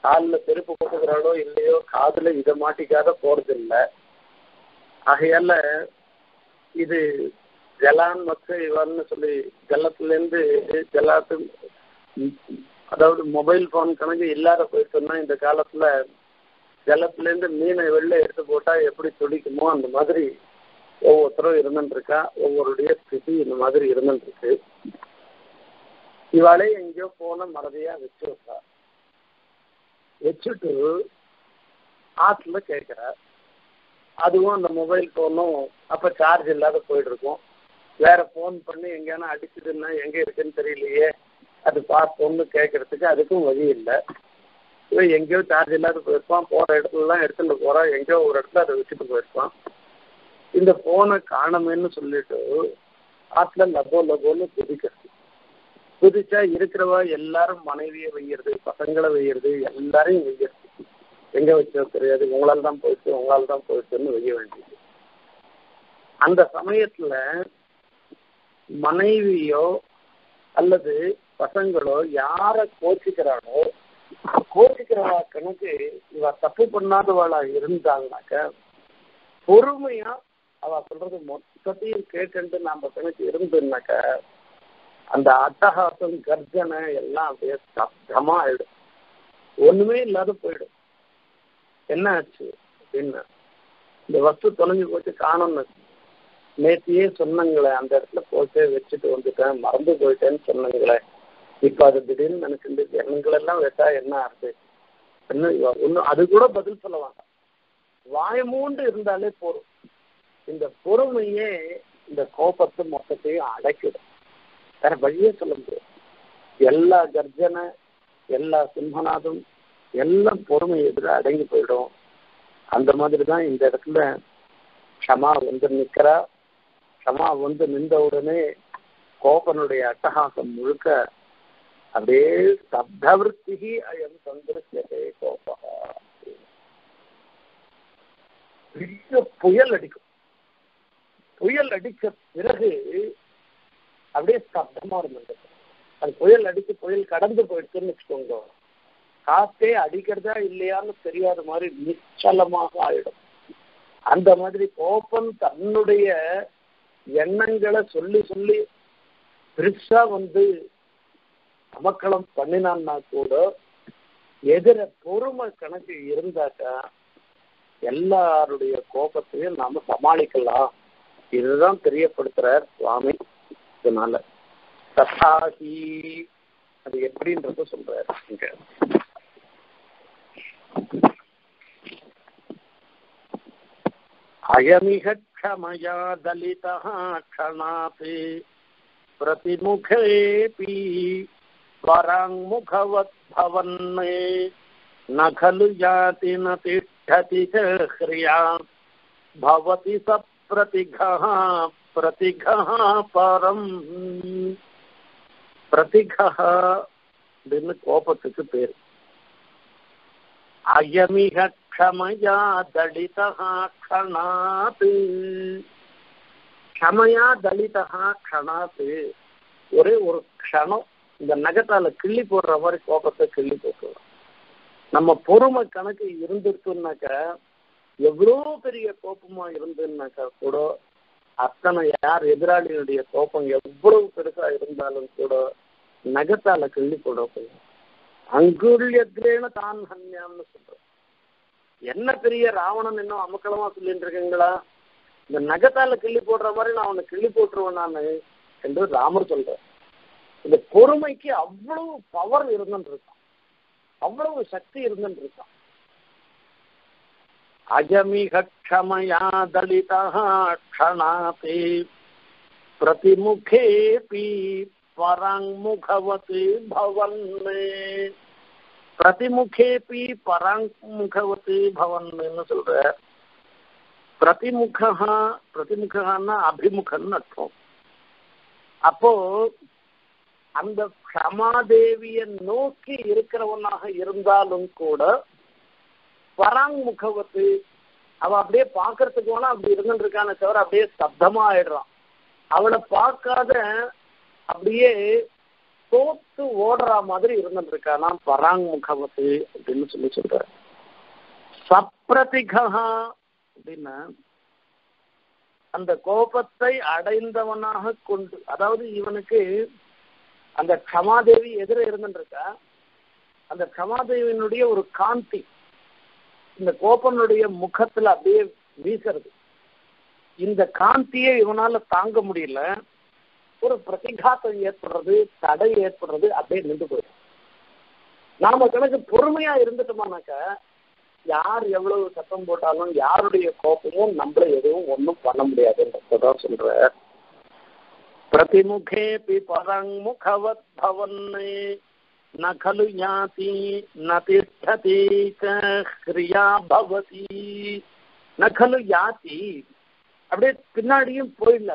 காலில் செருப்பு போட்டுக்கிறாளோ இல்லையோ காதுல இதை மாட்டிக்காத போறது இல்லை ஆகையால இது ஜலான் மக்க இவர்னு சொல்லி ஜலத்திலேருந்து ஜலாத்து அதாவது மொபைல் ஃபோன் கணக்கு இல்லாத போயிட்டோம்னா இந்த காலத்துல ஜலத்திலேருந்து மீனை வெளில எடுத்து போட்டா எப்படி துடிக்குமோ அந்த மாதிரி ஒவ்வொருத்தரும் இருந்துட்டு இருக்கா ஒவ்வொருடைய ஸ்திதி இந்த மாதிரி இருந்துட்டு இருக்கு இவாளே எங்கேயோ போன மறதியா வச்சு வைப்பா வச்சுட்டு ஆற்றுல கேட்கிறா அதுவும் அந்த மொபைல் போனும் அப்ப சார்ஜ் இல்லாத போயிட்டு இருக்கும் வேற போன் பண்ணி எங்கேனா அடிச்சதுன்னா எங்க இருக்குன்னு தெரியலையே. அது பார்ப்போம்னு கேட்கறதுக்கு அதுக்கும் வழி இல்லை. இவன் எங்கேயோ சார்ஜ் இல்லாத போயிருப்பான். போற இடத்துலலாம் எடுத்துட்டு போறான் எங்கேயோ ஒரு இடத்துல அதை வச்சுட்டு போயிருப்பான். இந்த போனை காணமேன்னு சொல்லிட்டு ஆத்துல லபோ லபோன்னு குதிக்கிறது. குதிச்சா இருக்கிறவா எல்லாரும் மனைவியை வைக்கிறது பசங்களை வைக்கிறது எல்லாரையும் வெய்யறது எங்க வச்சோ தெரியாது. உங்களால் தான் போயிடுச்சு உங்களால் தான் போயிடுச்சுன்னு வெய்ய வேண்டியது. அந்த சமயத்துல மனைவியோ அல்லது பசங்களோ யார கோச்சிக்கிறாளோ கோச்சிக்கிறவா கணக்கு இவ தப்பு பண்ணாதவளா இருந்தாங்கனாக்க பொறுமையா அவ சொல்றது மொத்தத்தையும் கேட்டு நாம கணக்கு இருந்துனாக்க அந்த அட்டகாசம் கர்ஜனை எல்லாம் அப்படியே சப்தமா ஆயிடும் ஒண்ணுமே இல்லாத போயிடும். என்ன ஆச்சு அப்படின்னா இந்த வஸ்து தொலைஞ்சு போச்சு காணும்னு நேத்தியே சொன்னங்களே அந்த இடத்துல போட்டு வச்சுட்டு வந்துட்டேன் மறந்து போயிட்டேன்னு சொன்னங்களே. இப்ப அது திடீர்னு நினைச்சிருந்து எண்ணங்களெல்லாம் வெட்டா என்ன ஆகுது? என்ன ஒன்னும் அது கூட பதில் சொல்ல வேண்டாம். வாயமூண்டு இருந்தாலே போதும். இந்த பொறுமையே இந்த கோபத்தை மொத்தத்தையும் அடைக்கிடும். வேற வழியே சொல்ல முடியாது. எல்லா கர்ஜனை எல்லா சிம்மநாதம் எல்லாம் பொறுமை எதிராக அடங்கி போயிடும். அந்த மாதிரி தான் இந்த இடத்துல க்ஷமா வந்து நிக்கிறா. க்ஷமா வந்து நின்ற உடனே கோபனுடைய அட்டகாசம் முழுக்க அப்படியே சப்தவருத்தி அயம் சந்திரசியதே கோபா. பெரிய புயல் அடிக்கும். புயல் அடிச்ச பிறகு அப்படியே சப்தமா இருந்தது அது புயல் அடிச்சு புயல் கடந்து போயிடுச்சுன்னு வச்சுக்கோங்க. காத்தே அடிக்கிறதா இல்லையான்னு தெரியாத மாதிரி நிச்சலமாக ஆயிடும். அந்த மாதிரி கோபம் தன்னுடைய எண்ணங்களை சொல்லி சொல்லி பெருசா வந்து அமக்களம் பண்ணினான்னா கூட எதிர பொறுமை கணக்கு இருந்தாக்கா எல்லாருடைய கோபத்தையும் நாம சமாளிக்கலாம். இதுதான் தெரியப்படுத்துறார் சுவாமி இதனால. தசாகி அது எப்படின்றத சொல்றாரு இங்க. அயமிக क्षमया दलितः क्षणापि प्रतिमुखेऽपि पराङ्मुखवद्भवन्मे न खलु याति न तिष्ठति च ह्रिया भवति स प्रतिघः प्रतिघः परम्। प्रतिघः। कोपतिकु पेरु பேர் அயமிக க்ஷமயா தலிதா க்ஷமையா தலிதா க்ஷணாத்து ஒரே ஒரு க்ஷணம். இந்த நகத்தால கிள்ளி போடுற மாதிரி கோபத்தை கிள்ளி போட்டுருவோம் நம்ம பொறுமை கணக்கு இருந்துருக்குனாக்க எவ்வளோ பெரிய கோபமா இருந்துன்னாக்கா கூட அத்தனை யார் எதிராளியுடைய கோபம் எவ்வளவு பெருசா இருந்தாலும் கூட நகத்தால கிள்ளி போடக்கூடாது அங்குரியத்ரேன தான் ஹன்யான்னு சொல்றோம் என்ன பெரிய ராவணன் இன்னும் அமக்கலமா சொல்லிட்டு இருக்கீங்களா இந்த நகத்தால கிள்ளி போடுற மாதிரி நான் அவனை கிள்ளி போட்டுருவேன் நான் என்று ராமர் சொல்றேன் இந்த பொறுமைக்கு அவ்வளவு பவர் இருந்துட்டு இருக்கான் அவ்வளவு சக்தி இருந்துட்டு இருக்கான் அஜமிக க்ஷமயா தலிதா க்ஷணாபி பிரதிமுகேபி பராங்முகவத் பவன் பிரதிமுகேபி பராங்முகவத் பவன்னு சொல்ற। பிரதிமுகா பிரதிமுகன்னா அபிமுகன்னு அர்த்தம் அப்போ அந்த க்ஷமாதேவிய நோக்கி இருக்கிறவனாக இருந்தாலும் கூட பராங்முகவத்து அவ அப்படியே பாக்குறதுக்கு வேணா அப்படி இருந்துட்டு இருக்கான தவிர அப்படியே சப்தமா ஆயிடுறான் அவளை பார்க்காத அப்படியே தோத்து ஓடுற மாதிரி இருந்துட்டு பராங் பராங்முகவத்து அப்படின்னு சொல்லி சொல்ற சப்ரதிகா அப்படின்னா அந்த கோபத்தை அடைந்தவனாக கொண்டு அதாவது இவனுக்கு அந்த க்ஷமாதேவி எதிர இருந்துருக்கா அந்த க்ஷமாதேவியினுடைய ஒரு காந்தி இந்த கோபனுடைய முகத்துல அப்படியே வீசுறது. இந்த காந்தியை இவனால தாங்க முடியல. ஒரு பிரதிகாசம் ஏற்படுறது தடை ஏற்படுறது அப்படியே நின்று போயிடும். நாம கணக்கு பொறுமையா இருந்துட்டோமானாக்க யார் எவ்வளவு சத்தம் போட்டாலும் யாருடைய கோப்பமும் நம்மள எதுவும் ஒன்றும் பண்ண முடியாதுன்றதான் சொல்ற. பிரதிமுகே பி பரங்முகவத் பவன்னே நகலு கலு யாதி ந திஷ்டதி கிரியா பவதி. ந கலு அப்படியே பின்னாடியும் போயிடல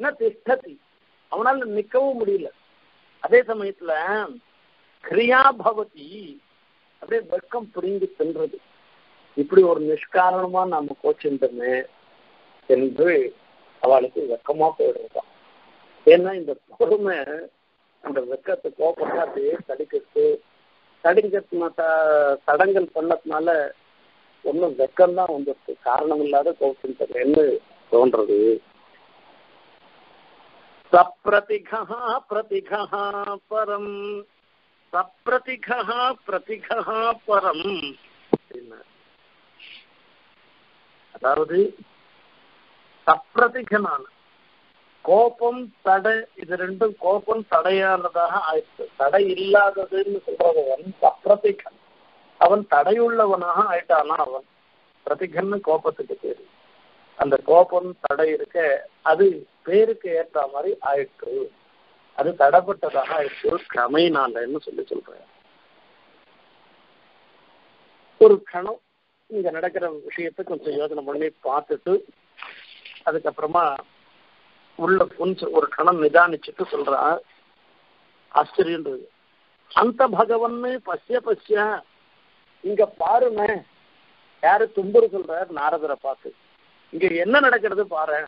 ந திஷ்டதி அவனால் நிற்கவும் முடியல. அதே சமயத்துல கிரியா பவதி அப்படியே வெக்கம் புரிந்து தின்றது. இப்படி ஒரு நிஷ்காரணமா நாம கோச்சிருந்தோமே என்று அவளுக்கு வெக்கமா போயிடுறதான் ஏன்னா இந்த பொறுமை அந்த வெக்கத்தை கோபத்தை அப்படியே தடுக்கிறது. தடுக்கிறது தடங்கள் பண்ணதுனால ஒன்றும் வெக்கம் தான் வந்துருக்கு. காரணம் இல்லாத கோபத்தின் தோன்றது? சப்ரதிகா பிரதிகா பரம் சப்ரதிகா பிரதிகா பரம் அதாவது சப்ரதிகனான கோபம் தடை இது ரெண்டும் கோபம் தடையானதாக ஆயிடுச்சு தடை இல்லாததுன்னு சொல்றவன் சப்ரதிகன் அவன் தடையுள்ளவனாக ஆயிட்டானா அவன் பிரதிகன்னு கோபத்துக்கு தெரியும் அந்த கோபம் தடை இருக்க அது பேருக்கு ஏற்ற மாதிரி ஆயிற்று. அது தடைப்பட்டதாக ஆயிற்று. கிரமை நான் சொல்லி சொல்றேன். ஒரு கணம் இங்க நடக்கிற விஷயத்தை கொஞ்சம் யோசனை பண்ணி பார்த்துட்டு அதுக்கப்புறமா உள்ள புஞ்ச ஒரு கணம் நிதானிச்சுட்டு சொல்றா ஆச்சரியன்றது. அந்த பகவன்னு பசிய பசிய இங்க பாருங்க யாரு தும்புரு சொல்றார்? நாரதரை பார்த்து. இங்க என்ன நடக்கிறது பாரு.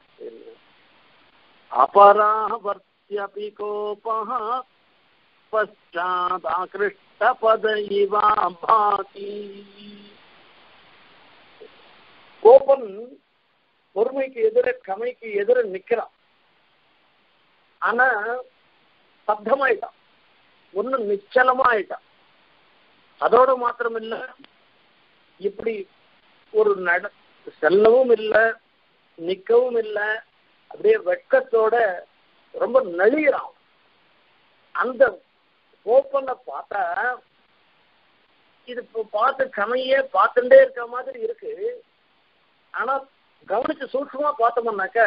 அபராவர்த்தியபி கோபா பஷ்டாதாகிருஷ்ட பத இவா பாதி கோபன் பொறுமைக்கு எதிர கமைக்கு எதிர நிக்கிறான். ஆனா சப்தமாயிட்டான். ஒண்ணு நிச்சலமா ஆயிட்டான் அதோட மாத்திரமில்ல இப்படி ஒரு நட செல்லவும் இல்லை நிற்கவும் இல்லை அப்படியே வெட்கத்தோட ரொம்ப நலிகிறான் அந்த கோப்பனை பார்த்தா இது இப்போ பார்த்து கமையே பார்த்துட்டே இருக்க மாதிரி இருக்கு. ஆனா கவனிச்சு சூட்சமா பார்த்தோம்னாக்க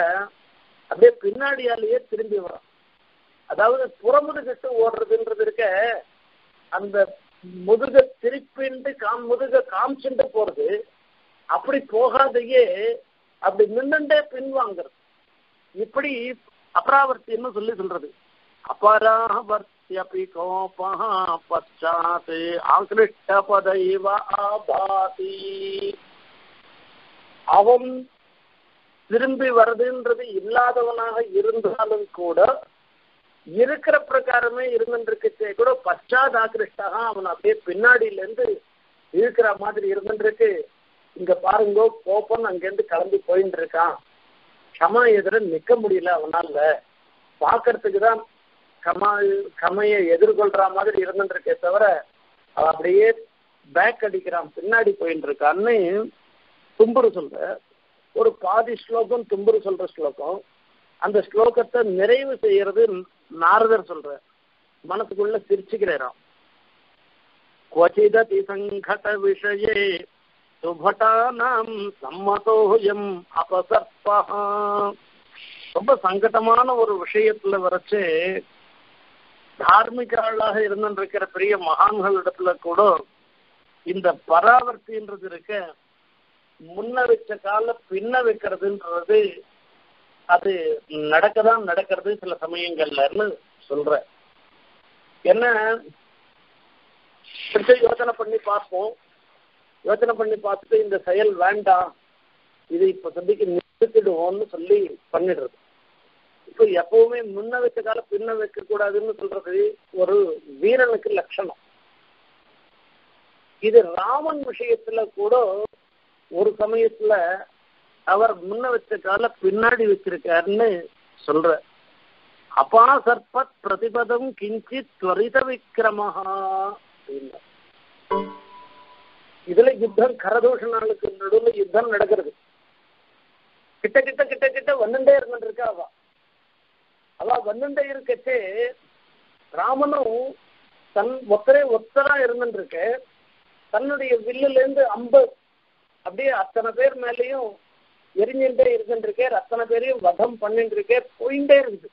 அப்படியே பின்னாடியாலேயே திரும்பி வரும் அதாவது புறமுதுகிட்டு ஓடுறதுன்றது இருக்க அந்த முதுக திருப்பிண்டு காம் முதுக காமிச்சுட்டு போறது அப்படி போகாதையே அப்படி நின்னுண்டே பின்வாங்கிறது இப்படி அபராவர்த்தின்னு சொல்லி சொல்றது. அபராவர்த்தியபி கோபா பச்சாத் ஆகிருஷ்ட பதைவ ஆபாதி. அவன் திரும்பி வருதுன்றது இல்லாதவனாக இருந்தாலும் கூட இருக்கிற பிரகாரமே இருந்துருக்குச்சே கூட பச்சாத் ஆகிருஷ்டா அவன் அப்படியே பின்னாடியில இருந்து இருக்கிற மாதிரி இருந்துருக்கு இங்க பாருங்க கோப்பன் அங்கிருந்து கிளம்பி போயிட்டு இருக்கான் கமா எதிர நிக்க முடியல அவனால பாக்குறதுக்கு தான் கமா கமைய எதிர்கொள்ற மாதிரி இருந்துருக்கே தவிர அவன் அப்படியே பேக் அடிக்கிறான் பின்னாடி போயிட்டு இருக்கான்னு தும்புரு சொல்ற ஒரு பாதி ஸ்லோகம் தும்புரு சொல்ற ஸ்லோகம் அந்த ஸ்லோகத்தை நிறைவு செய்யறது நாரதர் சொல்ற மனசுக்குள்ள சிரிச்சுக்கிறாராம் क्वचिदति सङ्घट विषये சுபட்டானாம் சம்மதோயம் அபசர்பா ரொம்ப சங்கடமான ஒரு விஷயத்துல வரைச்சு தார்மிகர்களாக இருந்திருக்கிற பெரிய மகான்களிடத்துல கூட இந்த பராவர்த்தின்றது இருக்க முன்ன வச்ச கால பின்ன வைக்கிறதுன்றது அது நடக்கதான் நடக்கிறது சில சமயங்கள்லன்னு சொல்ற என்ன யோசனை பண்ணி பார்ப்போம். யோசனை பண்ணி பார்த்துட்டு இந்த செயல் வேண்டாம். இது இப்ப சந்திக்கு நிறுத்திடுவோம்னு சொல்லி பண்ணிடுறது. இப்ப எப்பவுமே முன்ன வைக்க கால பின்ன வைக்க கூடாதுன்னு சொல்றது ஒரு வீரனுக்கு லட்சணம். இது ராமன் விஷயத்துல கூட ஒரு சமயத்துல அவர் முன்ன வச்ச கால பின்னாடி வச்சிருக்காருன்னு சொல்ற. அபா சர்பத் பிரதிபதம் கிஞ்சித் துவரித விக்ரமஹா அப்படின்னா இதுல யுத்தம் கரதோஷ நாளுக்கு நடுவில் யுத்தம் நடக்கிறது. கிட்ட கிட்ட கிட்ட கிட்ட வந்துட்டே இருந்துருக்கா அவ. அவ வந்துட்டே இருக்கச்சே ராமனும் தன் ஒத்தரே ஒத்தரா இருந்துருக்கு தன்னுடைய வில்லுல இருந்து அம்பு அப்படியே அத்தனை பேர் மேலேயும் எரிஞ்சுட்டே இருந்துருக்கே அத்தனை பேரையும் வதம் பண்ணிட்டு இருக்கே போயிட்டே இருக்குது.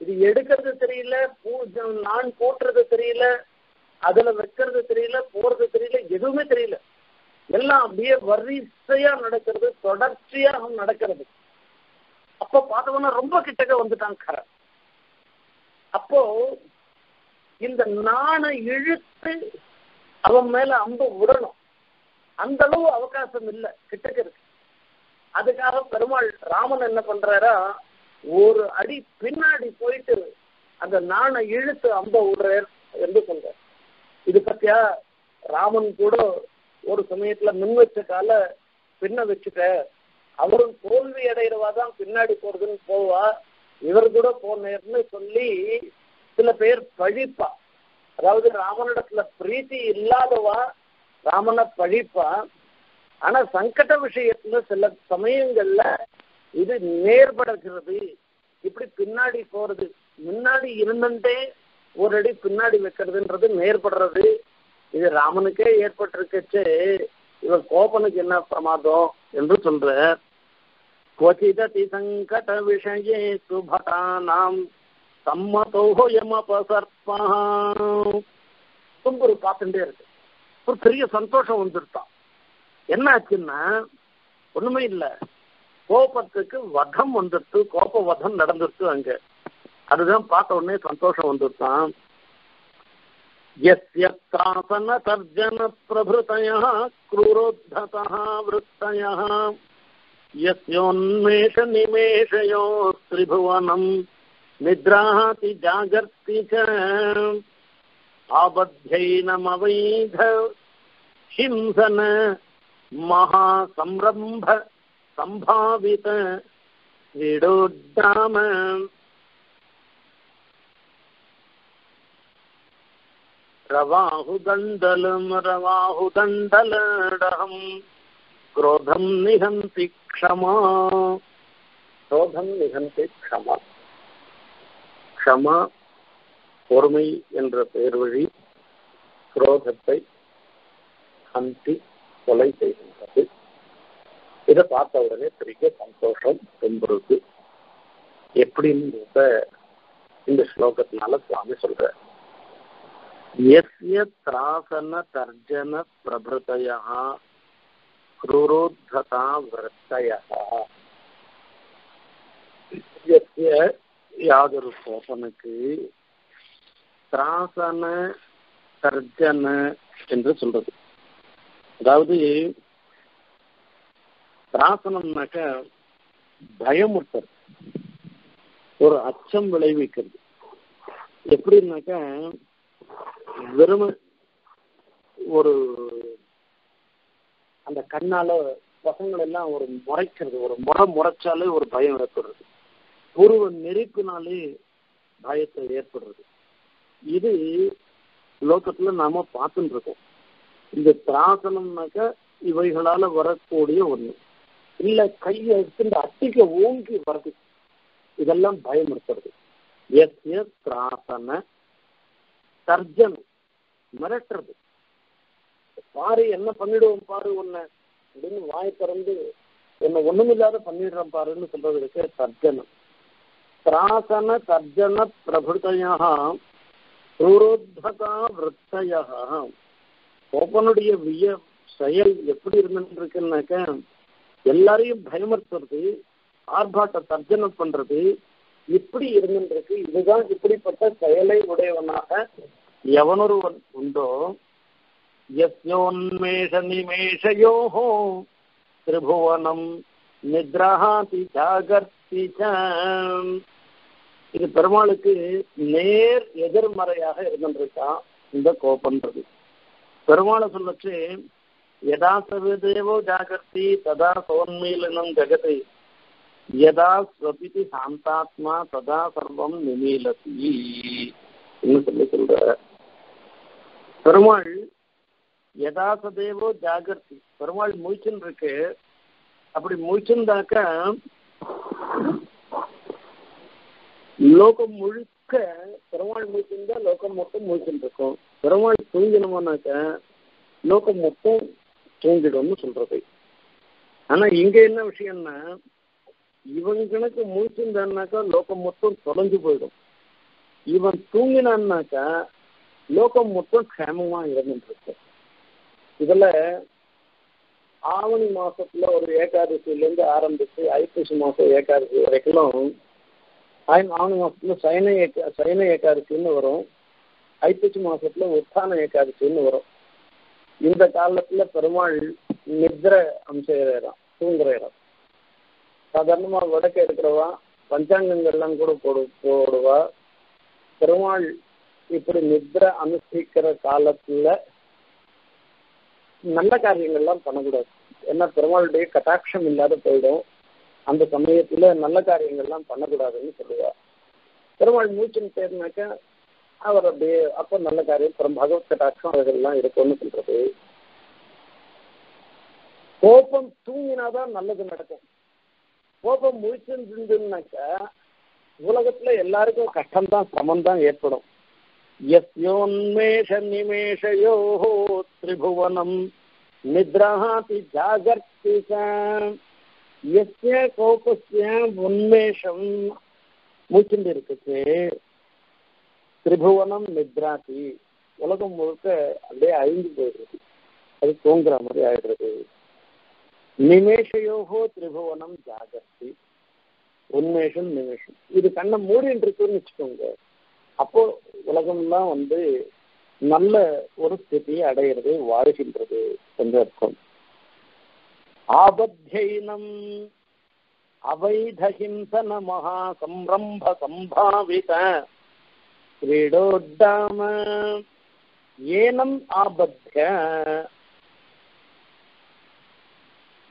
இது எடுக்கிறது தெரியல பூ நான் போட்டுறது தெரியல அதுல வைக்கிறது தெரியல போறது தெரியல எதுவுமே தெரியல. எல்லாம் அப்படியே வரிசையா நடக்கிறது தொடர்ச்சியாக நடக்கிறது. அப்போ பார்த்தவொன்னா ரொம்ப கிட்டக்க வந்துட்டான் கரை. அப்போ இந்த நாணை இழுத்து அவன் மேல அம்பு விடணும். அந்த அளவு அவகாசம் இல்லை கிட்டக்க இருக்கு. அதுக்காக பெருமாள் ராமன் என்ன பண்றாரா ஒரு அடி பின்னாடி போயிட்டு அந்த நாணை இழுத்து அம்ப விடுறார் என்று சொல்றார். பாத்தியா ராமன் கூட ஒரு சமயத்துல முன் வச்ச கால பின்ன வச்சுட்ட. அவரும் தோல்வி அடைகிறவா தான் பின்னாடி போறதுன்னு போவா. இவர் கூட போனேர்னு சொல்லி சில பேர் பழிப்பா. அதாவது ராமனிடத்துல பிரீத்தி இல்லாதவா ராமனை பழிப்பா. ஆனா சங்கட விஷயத்துல சில சமயங்கள்ல இது நேர்படுகிறது. இப்படி பின்னாடி போறது முன்னாடி இருந்துட்டே ஒரு அடி பின்னாடி வைக்கிறதுன்றது நேர்படுறது. இது ராமனுக்கே ஏற்பட்டிருக்கச்சு இவர் கோபனுக்கு என்ன பிரமாதம் என்று சொல்ற क्वचिदति சங்கட விஷயே சுபதானாம் சம்மதோ யமபசர்ப்பா தும்புரு பார்த்துட்டே இருக்கு ஒரு பெரிய சந்தோஷம் வந்துருத்தான் என்ன ஆச்சுன்னா ஒண்ணுமே இல்ல கோபத்துக்கு வதம் வந்துருச்சு கோப வதம் நடந்துருச்சு அங்க அதுதான் பார்த்த உடனே சந்தோஷம் வந்துருத்தான் यस्य त्रासन तर्जन प्रभृतयः क्रूरोद्धतः वृत्तयः। यस्योन्मेष निमेषयो त्रिभुवनम् निद्राति जागर्ति च। आबध्यैनमवैध हिंसन महासंरम्भ सम्भावित क्रीडोद्दाम। ரவாஹுதண்டலம் ரவாஹுதண்டலடகம் क्रोधं நிகந்தி க்ஷமா क्रोधं நிகந்தி க்ஷமா க்ஷமா பொறுமை என்ற பெயர் வழி குரோதத்தை ஹந்தி கொலை செய்கின்றது. இதை பார்த்த உடனே பெரிய சந்தோஷம் தென்புறுது எப்படின்னு இந்த ஸ்லோகத்தினால சுவாமி சொல்றார். எஸ்ய திராசன தர்ஜன பிரபுதயா क्रूरोद्धता वृत्तयः यस्य யாதொரு கோபனுக்கு திராசன தர்ஜன என்று சொல்றது அதாவது திராசனம்னாக்க பயமுறுத்தல் ஒரு அச்சம் விளைவிக்கிறது எப்படின்னாக்க வெறும் ஒரு அந்த கண்ணால பசங்கள் எல்லாம் ஒரு முறைக்கிறது. ஒரு முறை முறைச்சாலே ஒரு பயம் ஏற்படுறது. உருவ நெருப்பினாலே பயத்தை ஏற்படுறது. இது லோகத்துல நாம பார்த்துட்டு இருக்கோம் இந்த திராசனம்னாக்க இவைகளால வரக்கூடிய ஒண்ணு. இல்ல கையை எடுத்து இந்த அட்டிக்க ஓங்கி வருது. இதெல்லாம் பயமுறுத்துறது. S S திராசன தர்ஜன் மிரட்டுறது. பாரு என்ன பண்ணிடுவோம் பாரு உன்னை அப்படின்னு வாய் திறந்து என்ன ஒண்ணுமில்லாத பண்ணிடுறேன் பாருன்னு சொல்றதுக்கு தர்ஜனம் திராசன தர்ஜன பிரபுதையா சூரோத்பகா விற்த்தையா கோபனுடைய விய செயல் எப்படி இருந்துருக்குன்னாக்க எல்லாரையும் பயமுறுத்துறது ஆர்ப்பாட்ட தர்ஜனம் பண்றது இப்படி இருந்துருக்கு. இதுதான் இப்படிப்பட்ட செயலை உடையவனாக எவனொருவன் உண்டோ? எஸ்யோன்மேஷ நிமேஷயோ திரிபுவனம் நித்ரஹாதி ஜாகர்த்தி இது பெருமாளுக்கு நேர் எதிர்மறையாக இருந்துருக்கான் இந்த கோபன்றது பெருமாளை சொல்லச்சு எதா சவிதேவோ ஜாகர்த்தி ததா சோன்மீலனும் ஜெகத்தை யதா ஸ்வபிதி சாந்தாத்மா ததா சர்வம் நிமீலதி சொல்லி சொல்ற பெருமாள் யதா சதேவோ ஜாகர்த்தி பெருமாள் மூச்சுன்னு இருக்கு அப்படி முழிச்சிருந்தாக்கா லோகம் முழுக்க பெருமாள் முழிச்சிருந்தா லோகம் மொத்தம் முழிச்சுட்டு இருக்கும் பெருமாள் தூங்கினோம்னாக்கா லோகம் மொத்தம் தூங்கிடும்னு சொல்றது ஆனா இங்க என்ன விஷயம்னா இவன் கணக்கு முழிச்சிருந்தான்னாக்கா லோகம் மொத்தம் தொலைஞ்சு போயிடும். இவன் தூங்கினான்னாக்கா லோகம் மொத்தம் க்ஷேமமா இருந்துட்டு இதுல ஆவணி மாசத்துல ஒரு ஏகாதசியில இருந்து ஆரம்பிச்சு ஐப்பசி மாசம் ஏகாதசி வரைக்கும் ஆவணி மாசத்துல சைன ஏகா சைன ஏகாதசின்னு வரும். ஐப்பசி மாசத்துல உத்தான ஏகாதசின்னு வரும். இந்த காலத்துல பெருமாள் நித்ர அம்சம் தூங்குற இடம். சாதாரணமா வடக்கு இருக்கிறவா பஞ்சாங்கங்கள்லாம் கூட போடு போடுவா. பெருமாள் இப்படி நித்ர அனுஷ்டிக்கிற காலத்துல நல்ல காரியங்கள்லாம் பண்ணக்கூடாது. ஏன்னா பெருமாளுடைய கட்டாட்சம் இல்லாத போயிடும். அந்த சமயத்துல நல்ல காரியங்கள்லாம் பண்ணக்கூடாதுன்னு சொல்லுவா. பெருமாள் மூச்சுன்னு பேர்னாக்கா அவர் அப்படியே அப்போ நல்ல காரியம் பெரும் பகவத் கட்டாட்சம் அதெல்லாம் இருக்கும்னு சொல்றது. கோபம் தூங்கினாதான் நல்லது நடக்கும். கோபம் முழிச்சிருந்துனாக்கா உலகத்துல எல்லாருக்கும் கஷ்டம் தான் சிரமம் தான் ஏற்படும். யோன்மேஷ நிமேஷயோ திரிபுவனம் நித்ராஹாதி ஜாகர்த்தி எஸ்ய கோபஸ்ய உன்மேஷம் மூச்சுண்டு இருக்குது திரிபுவனம் நித்ராதி. உலகம் முழுக்க அப்படியே அழிஞ்சு போயிடுறது அது தூங்குற மாதிரி ஆயிடுறது நிமேஷயோகோ திரிபுவனம் ஜாகஸ்தி உன்மேஷம் நிமேஷம் இது கண்ணை மூடின்னு இருக்குன்னு வச்சுக்கோங்க. அப்போ உலகம்லாம் வந்து நல்ல ஒரு ஸ்திதியை அடையிறது வாழ்கின்றது என்று அர்த்தம். ஆபத்தியனம் அவைதஹிம்சன மகா சம்ரம்ப சம்பாவித கிரீடோட்டாம ஏனம் ஆபத்திய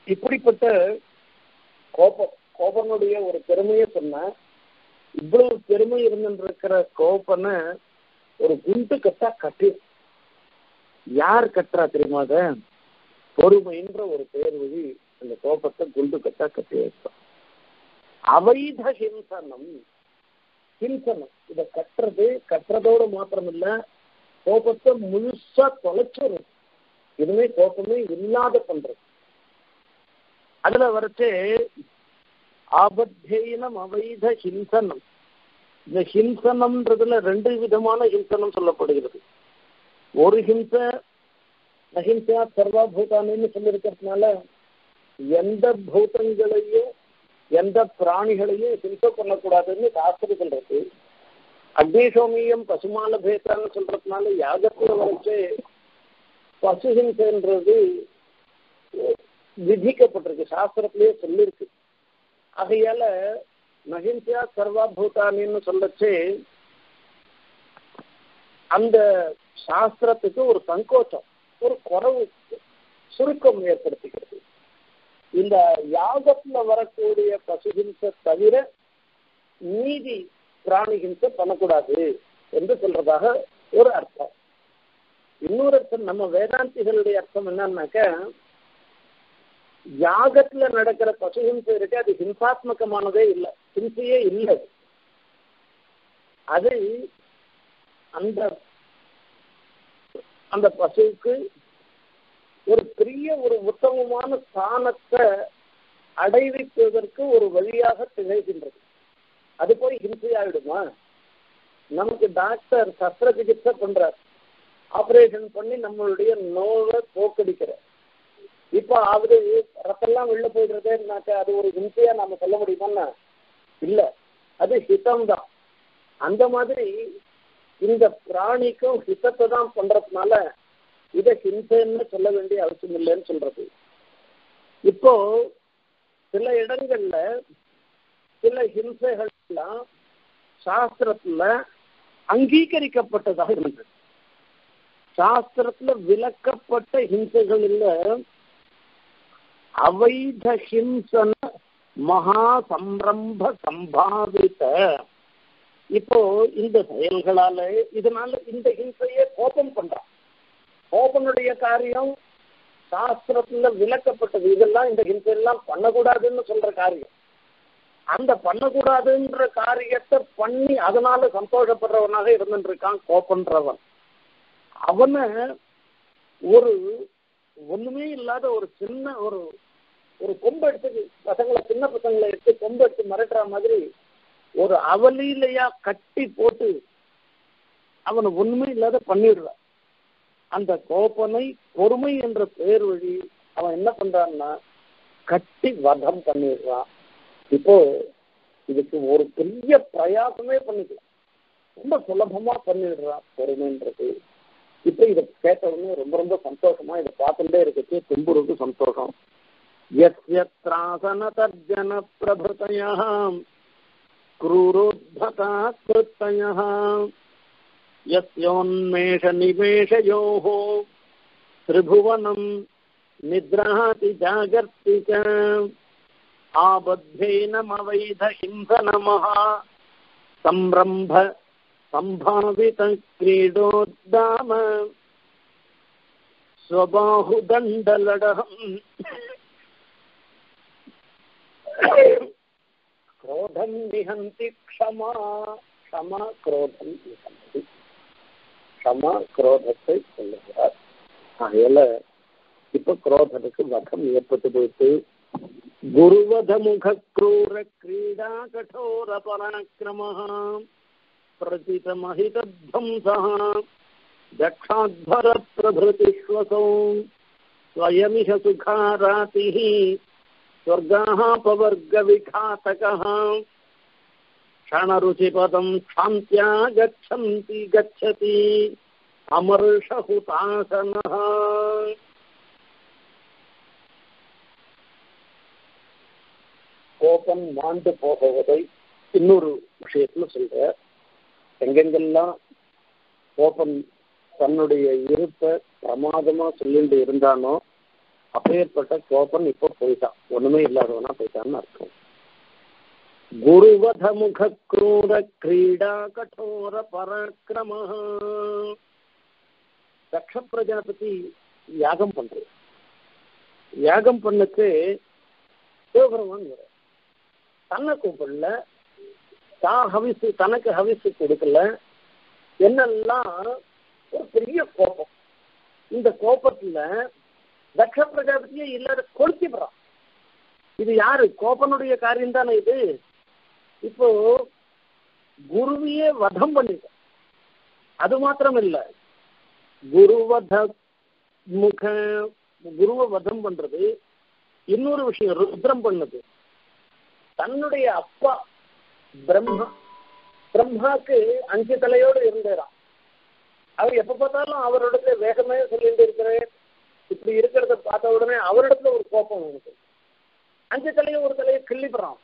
இப்படிப்பட்ட கோபம் கோபனுடைய ஒரு பெருமையை சொன்ன இவ்வளவு பெருமை இருந்துருக்கிற கோபனை ஒரு குண்டு கட்டா கட்டி. யார் கட்டுறா தெரியுமா அத? பொறுமைன்ற ஒரு பேர் வழி அந்த கோபத்தை குண்டு கட்டா கட்டி வைப்பான். அவைத ஹிம்சனம். ஹிம்சனம். இத கட்டுறது கட்டுறதோடு மாத்திரம் இல்ல கோபத்தை முழுசா தொலைச்சிடும் இதுமே கோபமே இல்லாத பண்றது. அதுல வரைச்சு ஆபத்தேனம் அவைத ஹிம்சனம். இந்த ஹிம்சனம்ன்றதுல ரெண்டு விதமான ஹிம்சனம் சொல்லப்படுகிறது. ஒரு ஹிம்ச அஹிம்சா சர்வா பூதானின்னு சொல்லியிருக்கிறதுனால எந்த பூதங்களையோ எந்த பிராணிகளையும் ஹிம்சை பண்ணக்கூடாதுன்னு சாஸ்திரத்தில் இருக்கு அக்னிசோமியம் பசுமால பேத்தான்னு சொல்றதுனால யாகத்துல வரைச்சு பசு ஹிம்சைன்றது விதிக்கப்பட்டிருக்கு. சாஸ்திரத்திலேயே சொல்லிருக்கு. ஆகையால மகிழ்ச்சியா சர்வா பூதானின்னு சொல்லச்சு. அந்த சாஸ்திரத்துக்கு ஒரு சங்கோச்சம் ஒரு குறவு சுருக்கம் ஏற்படுத்துகிறது இந்த யாகத்துல வரக்கூடிய பசுஹிம்ச தவிர நீதி பிராணி ஹிம்சை பண்ணக்கூடாது என்று சொல்றதாக ஒரு அர்த்தம். இன்னொரு அர்த்தம் நம்ம வேதாந்திகளுடைய அர்த்தம் என்னன்னாக்க யாகத்துல நடக்கிற பசுஹிம்சை இருக்கு அது ஹிம்சாத்மகமானதே இல்லை. ஹிம்சையே இல்லை. அது அந்த அந்த பசுவுக்கு ஒரு பெரிய ஒரு உத்தமமான ஸ்தானத்தை அடைவிப்பதற்கு ஒரு வழியாக திகழ்கின்றது. அது போய் ஹிம்சையாயிடுமா? நமக்கு டாக்டர் சஸ்திர சிகிச்சை பண்றார். ஆபரேஷன் பண்ணி நம்மளுடைய நோவை போக்கடிக்கிறார். இப்போ அது ரத்தெல்லாம் வெளில போயிடுறதுனாக்க அது ஒரு ஹிம்சையா நாம சொல்ல முடியுமான்னா இல்ல. அது ஹிதம் தான் அந்த மாதிரி இந்த பிராணிக்கும் ஹிதத்தை தான் பண்றதுனால இதை ஹிம்சைன்னு சொல்ல வேண்டிய அவசியம் இல்லைன்னு சொல்றது. இப்போ சில இடங்கள்ல சில ஹிம்சைகள் எல்லாம் சாஸ்திரத்துல அங்கீகரிக்கப்பட்டதாக இருந்தது. சாஸ்திரத்துல விளக்கப்பட்ட ஹிம்சைகள் இல்லை. அவைத ஹிம்சன மகா சம்ரம்ப சம்பாவித. இப்போ இந்த செயல்களால இதனால இந்த ஹிம்சையை கோபம் பண்றான். கோபனுடைய காரியம் சாஸ்திரத்துல விளக்கப்பட்டது. இதெல்லாம் இந்த ஹிம்சையெல்லாம் பண்ணக்கூடாதுன்னு சொல்ற காரியம். அந்த பண்ணக்கூடாதுன்ற காரியத்தை பண்ணி அதனால சந்தோஷப்படுறவனாக இருந்துட்டு இருக்கான் கோபன்றவன் அவனை ஒரு ஒண்ணுமே இல்லாத ஒரு சின்ன ஒரு ஒரு கொம்பு எடுத்து பசங்களை சின்ன பசங்களை எடுத்து கொம்பு எடுத்து மிரட்டுற மாதிரி ஒரு அவலிலையா கட்டி போட்டு அவனை ஒண்ணுமே இல்லாத பண்ணிடுறான். அந்த கோபனை பொறுமை என்ற பெயர் வழி அவன் என்ன பண்றான்னா கட்டி வதம் பண்ணிடுறான். இப்போ இதுக்கு ஒரு பெரிய பிரயாசமே பண்ணிக்கலாம். ரொம்ப சுலபமா பண்ணிடுறான் பொறுமைன்றது. இப்ப இதை கேட்ட உடனே ரொம்ப ரொம்ப சந்தோஷமா இதை பார்த்துட்டே இருக்கச்சு தும்புருக்கு சந்தோஷம் யத்யத்ராசன தர்ஜன பிரபுதய क्रूरोद्धता कृतयः यस्योन्मेषनिमेषयोः त्रिभुवनम् निद्राति जागर्ति च आबद्धेनमवैधहिंसनमः संरम्भ सम्भावितक्रीडोद्दाम स्वबाहुदण्डलडहम् क्रोधं निहन्ति क्षमा क्षमा क्रोधं निहन्ति क्षमा क्रोधத்தை சொல்லுகிறார் ஆகையில இப்ப குரோதனுக்கு வதம் ஏற்பட்டு போயிட்டு குருவதமுக கிரூர கிரீடா கடோர பராக்கிரமம் पराक्रमः प्रथितमहितध्वंसः दक्षाध्वर प्रभृतिष्वसौ स्वयमिह सुखारातिः स्वर्गाः पवर्गविघातकः क्षणरुचिपदं क्षान्त्या गच्छन्ति गच्छति अमर्षहुतासनः கோபம் மாண்டு போகுவதை இன்னொரு விஷயத்துல சொல்ற எங்கெங்கெல்லாம் கோபம் தன்னுடைய இருப்பை பிரமாதமா சொல்லிட்டு இருந்தானோ அப்பேற்பட்ட கோபம் இப்போ போயிட்டான். ஒண்ணுமே இல்லாதவனா போயிட்டான்னு அர்த்தம். குருவதமுக குரூர கிரீடா கடோர பராக்கிரம. தக்ஷ பிரஜாபதி யாகம் பண்றது. யாகம் பண்ணக்கு சிவபெருமான் தன்னை கூப்பிடல தான் ஹவிசு தனக்கு ஹவிசு கொடுக்கல. என்னெல்லாம் ஒரு பெரிய கோபம். இந்த கோபத்துல தக்ஷ பிரஜாபதியே இல்லாத கொளுத்திடுறான் இது யாரு? கோபனுடைய காரியம் தானே இது? இப்போ குருவையே வதம் பண்ணிட்ட. அது மாத்திரம் இல்ல குருவத முக குருவை வதம் பண்றது இன்னொரு விஷயம் ருத்ரம் பண்ணது. தன்னுடைய அப்பா பிரம்மா. பிரம்மாக்கு அஞ்சு தலையோடு இருந்தாராம். அவர் எப்ப பார்த்தாலும் அவரிடத்துல வேகமே சொல்லிட்டு இருக்கிறேன் இப்படி இருக்கிறத பார்த்த உடனே அவரிடத்துல ஒரு கோபம் இருக்கு அஞ்சு தலையும் ஒரு தலையை கிள்ளிப்படுறான்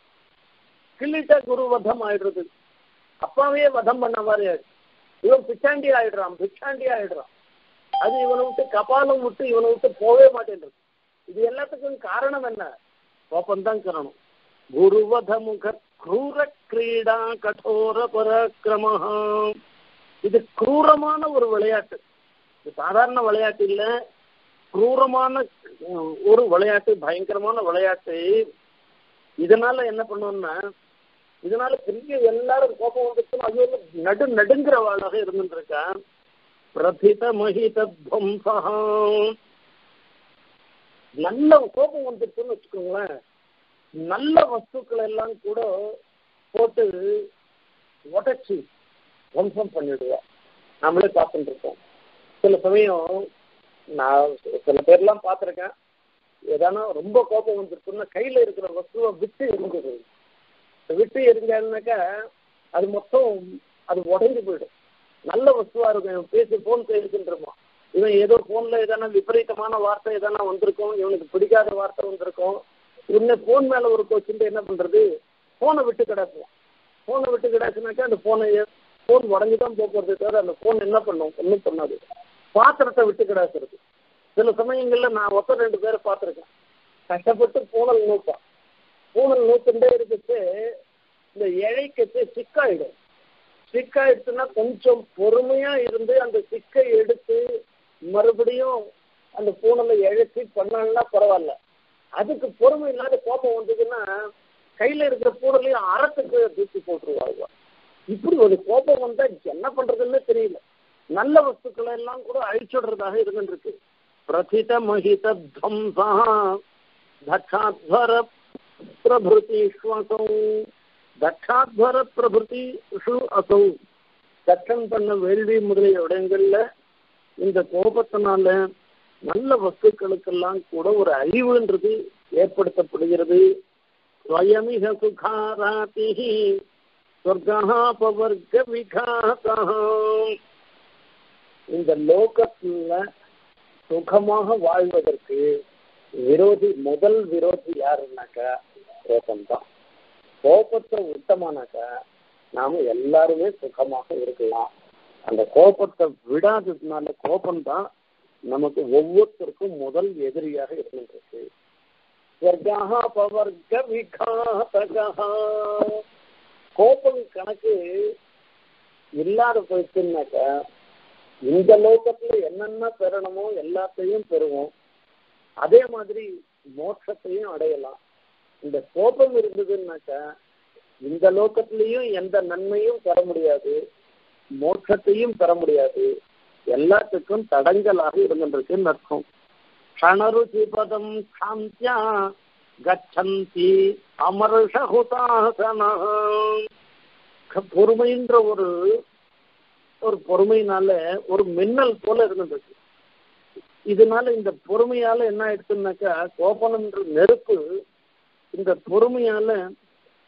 கிள்ளிட்டா குரு வதம் ஆயிடுறது. அப்பாவையே வதம் பண்ண மாதிரி ஆயிடுச்சு. இவன் பிச்சாண்டி ஆயிடுறான் பிச்சாண்டி ஆயிடுறான். அது இவனை விட்டு கபாலம் விட்டு இவனை விட்டு போகவே மாட்டேன் இது எல்லாத்துக்கும் காரணம் என்ன? கோபம் தான் காரணம் குருவத முகத் குரூரக்ரீடா கடோர பராக்கிரமஹ. இது குரூரமான ஒரு விளையாட்டு. இது சாதாரண விளையாட்டு இல்ல. குரூரமான ஒரு விளையாட்டு பயங்கரமான விளையாட்டு. இதனால என்ன பண்ணோம்னா இதனால பெரிய எல்லாரும் கோபம் வந்துட்டு அது வந்து நடு நடுங்கிறவாளாக இருந்துருக்கா. பிரபித மகித துவம்சம் நல்ல கோபம் வந்துட்டுன்னு வச்சுக்கோங்களேன். நல்ல வஸ்துக்கள் எல்லாம் கூட போட்டு உடைச்சி வம்சம் பண்ணிடுவா. நம்மளே பார்த்துட்டு இருக்கோம் சில சமயம் நான் சில பேர்லாம் பார்த்துருக்கேன். ஏதானா ரொம்ப கோபம் வந்துருக்குன்னா கையில் இருக்கிற வஸ்துவை விட்டு எரிஞ்சிடுது விட்டு எரிஞ்சாருனாக்கா அது மொத்தம் அது உடைஞ்சு போயிடும். நல்ல வஸ்துவா இருக்கும். இவன் பேசி போன் பேசுன்றமா இவன் ஏதோ போன்ல எதனா விபரீதமான வார்த்தை எதனா வந்திருக்கும். இவனுக்கு பிடிக்காத வார்த்தை வந்திருக்கும். இவனே போன் மேல ஒரு கோச்சுட்டு என்ன பண்றது? போனை விட்டு கிடக்கும் போனை விட்டு கிடச்சுனாக்கா அந்த போனை போன் உடஞ்சுதான் போக்குறது தவிர அந்த போன் என்ன பண்ணும்? ஒன்றும் பண்ணாது. பாத்திரத்தை விட்டு கிடாக்குறது. சில சமயங்கள்ல நான் ஒத்த ரெண்டு பேரை பார்த்துருக்கேன் கஷ்டப்பட்டு பூனல் நூப்பான். பூனல் நூத்துட்டே இருக்கிறது இந்த இழைக்கச்சு சிக்காயிடும். சிக்காயிடுச்சுன்னா கொஞ்சம் பொறுமையா இருந்து அந்த சிக்கை எடுத்து மறுபடியும் அந்த பூனலை இழைச்சி பண்ணாங்கன்னா பரவாயில்ல. அதுக்கு பொறுமை இல்லாத கோபம் வந்ததுன்னா கையில இருக்கிற பூனலையும் அறத்துக்கு தூக்கி போட்டுருவாங்க. இப்படி ஒரு கோபம் வந்தா என்ன பண்றதுன்னு தெரியல. நல்ல வஸ்துக்களை எல்லாம் கூட அழிச்சுடுறதாக இருந்துருக்கு. பிரதித மகித துவம்சா தட்சாத்வர பிரபுதிஷ்வசௌ தட்சாத்வர பிரபுதிஷு அசௌ தட்சன் பண்ண வேள்வி முதலிய இடங்கள்ல இந்த கோபத்தினால நல்ல வஸ்துக்களுக்கெல்லாம் கூட ஒரு அழிவுன்றது ஏற்படுத்தப்படுகிறது. ஸ்வயமிக சுகாராதி சொர்க்கா விகாசா இந்த லோகத்துல சுகமாக வாழ்வதற்கு விரோதி முதல் விரோதி யாருன்னாக்கா கோபம்தான். கோபத்தை விட்டமானாக்கா நாம எல்லாருமே சுகமாக இருக்கலாம். அந்த கோபத்தை விடாததுனால கோபம்தான் நமக்கு ஒவ்வொருத்தருக்கும் முதல் எதிரியாக இருந்துருக்கு ஸ்வர்கா பவர்க்க விகாசகா கோபம் கணக்கு இல்லாத போயிடுச்சுன்னாக்கா இந்த லோகத்துல என்னென்ன பெறணுமோ எல்லாத்தையும் பெறுவோம். அதே மாதிரி மோட்சத்தையும் அடையலாம். இந்த கோபம் இருந்ததுன்னாக்கா இந்த லோகத்திலையும் எந்த நன்மையும் பெற முடியாது. மோட்சத்தையும் பெற முடியாது. எல்லாத்துக்கும் தடங்கலாக இருந்துருக்குன்னு அர்த்தம். க்ஷணருச்சி பதம் சாந்தியா கச்சந்தி அமர்ஷகுதாசன பொறுமைன்ற ஒரு ஒரு பொறுமையினால ஒரு மின்னல் போல இருந்துருக்கு இதனால இந்த பொறுமையால என்ன ஆயிடுச்சுன்னாக்கா கோபனம்ன்ற நெருப்பு இந்த பொறுமையால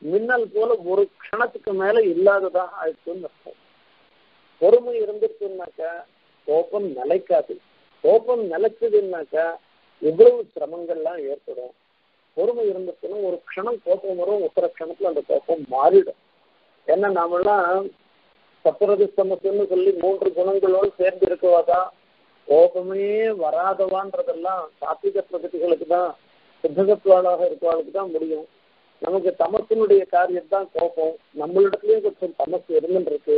மின்னல் போல ஒரு க்ஷணத்துக்கு மேல இல்லாததாக ஆயிடுச்சுன்னு அர்த்தம். பொறுமை இருந்துச்சுன்னாக்கா கோபம் நிலைக்காது. கோபம் நிலைச்சதுன்னாக்கா இவ்வளவு சிரமங்கள்லாம் ஏற்படும். பொறுமை இருந்துச்சுன்னா ஒரு க்ஷணம் கோபம் வரும் ஒத்தர க்ஷணத்துல அந்த கோபம் மாறிடும். ஏன்னா நாமெல்லாம் சத்துரதி சமத்துன்னு சொல்லி மூன்று குணங்களோடு சேர்ந்து இருக்கவாதான் கோபமே வராதவான்றதெல்லாம் சாத்விக பிரகதிகளுக்கு தான் சித்தகத்துவாளாக இருக்கவாளுக்கு தான் முடியும். நமக்கு தமசினுடைய காரியம் தான் கோபம். நம்மளிடத்துலயும் கொஞ்சம் தமசு இருந்துருக்கு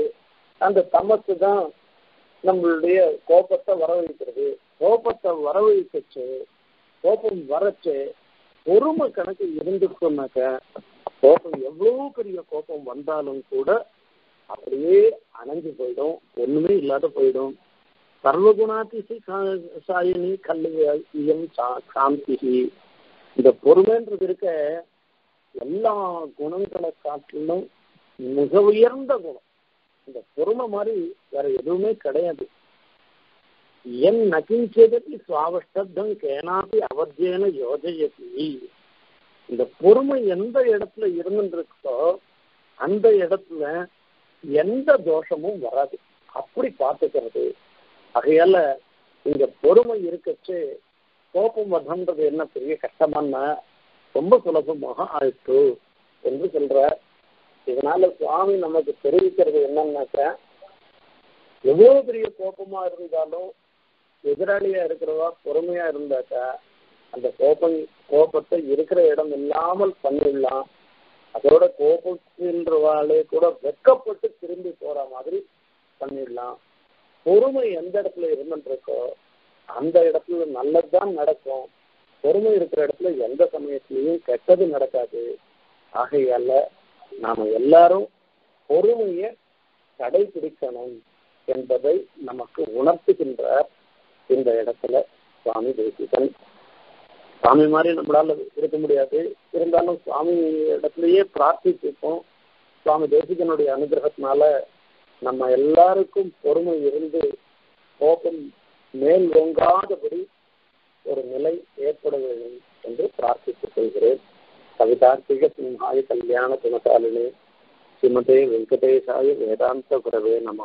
அந்த தமசு தான் நம்மளுடைய கோபத்தை வரவழைக்கிறது. கோபத்தை வரவழைக்கச்சு கோபம் வரச்சு பொறுமை கணக்கு இருந்துச்சுன்னாக்க கோபம் எவ்வளவு பெரிய கோபம் வந்தாலும் கூட அப்படியே அணைஞ்சு போயிடும். ஒண்ணுமே இல்லாத போயிடும். சர்வகுணாதிசி சாயினி கல்வியம் சாந்தி இந்த பொறுமைன்றது இருக்க எல்லா குணங்களை காட்டிலும் மிக உயர்ந்த குணம். இந்த பொறுமை மாதிரி வேற எதுவுமே கிடையாது. என் நகிஞ்சதபி சுவாவஷ்டம் கேனாபி அவத்தியன யோஜயதி. இந்த பொறுமை எந்த இடத்துல இருந்துருக்கோ அந்த இடத்துல எந்த தோஷமும் வராது. அப்படி பார்த்துக்கிறது. ஆகையால இங்க பொறுமை இருக்கச்சு கோபம் வரன்றது என்ன பெரிய கஷ்டமான ரொம்ப சுலபமாக ஆயிற்று என்று சொல்ற இதனால சுவாமி நமக்கு தெரிவிக்கிறது என்னன்னாக்க எவ்வளவு பெரிய கோபமா இருந்தாலும் எதிராளியா இருக்கிறவா பொறுமையா இருந்தாக்கா அந்த கோபம் கோபத்தை இருக்கிற இடம் இல்லாமல் பண்ணிடலாம். அதோட கோபத்தின்றவாளே கூட வெக்கப்பட்டு திரும்பி போற மாதிரி பண்ணிடலாம். பொறுமை எந்த இடத்துல இருந்துருக்கோ அந்த இடத்துல நல்லதுதான் நடக்கும். பொறுமை இருக்கிற இடத்துல எந்த சமயத்திலையும் கெட்டது நடக்காது. ஆகையால நாம எல்லாரும் பொறுமையை கடைபிடிக்கணும் என்பதை நமக்கு உணர்த்துகின்றார் இந்த இடத்துல சுவாமி தேசிகன். சுவாமி மாதிரி நம்மளால இருக்க முடியாது. இருந்தாலும் சுவாமி இடத்துலயே பிரார்த்திச்சிருக்கோம் சுவாமி தேசிகனுடைய அனுகிரகத்தினால நம்ம எல்லாருக்கும் பொறுமை இருந்து கோபம் மேல் ஓங்காதபடி ஒரு நிலை ஏற்பட வேண்டும் என்று பிரார்த்தித்துக் கொள்கிறேன். కవితార్కిక సింహాయ కళ్యాణ గుణశాలినే శ్రీమతే వెంకటేశాయ వేదాంత గురవే నమ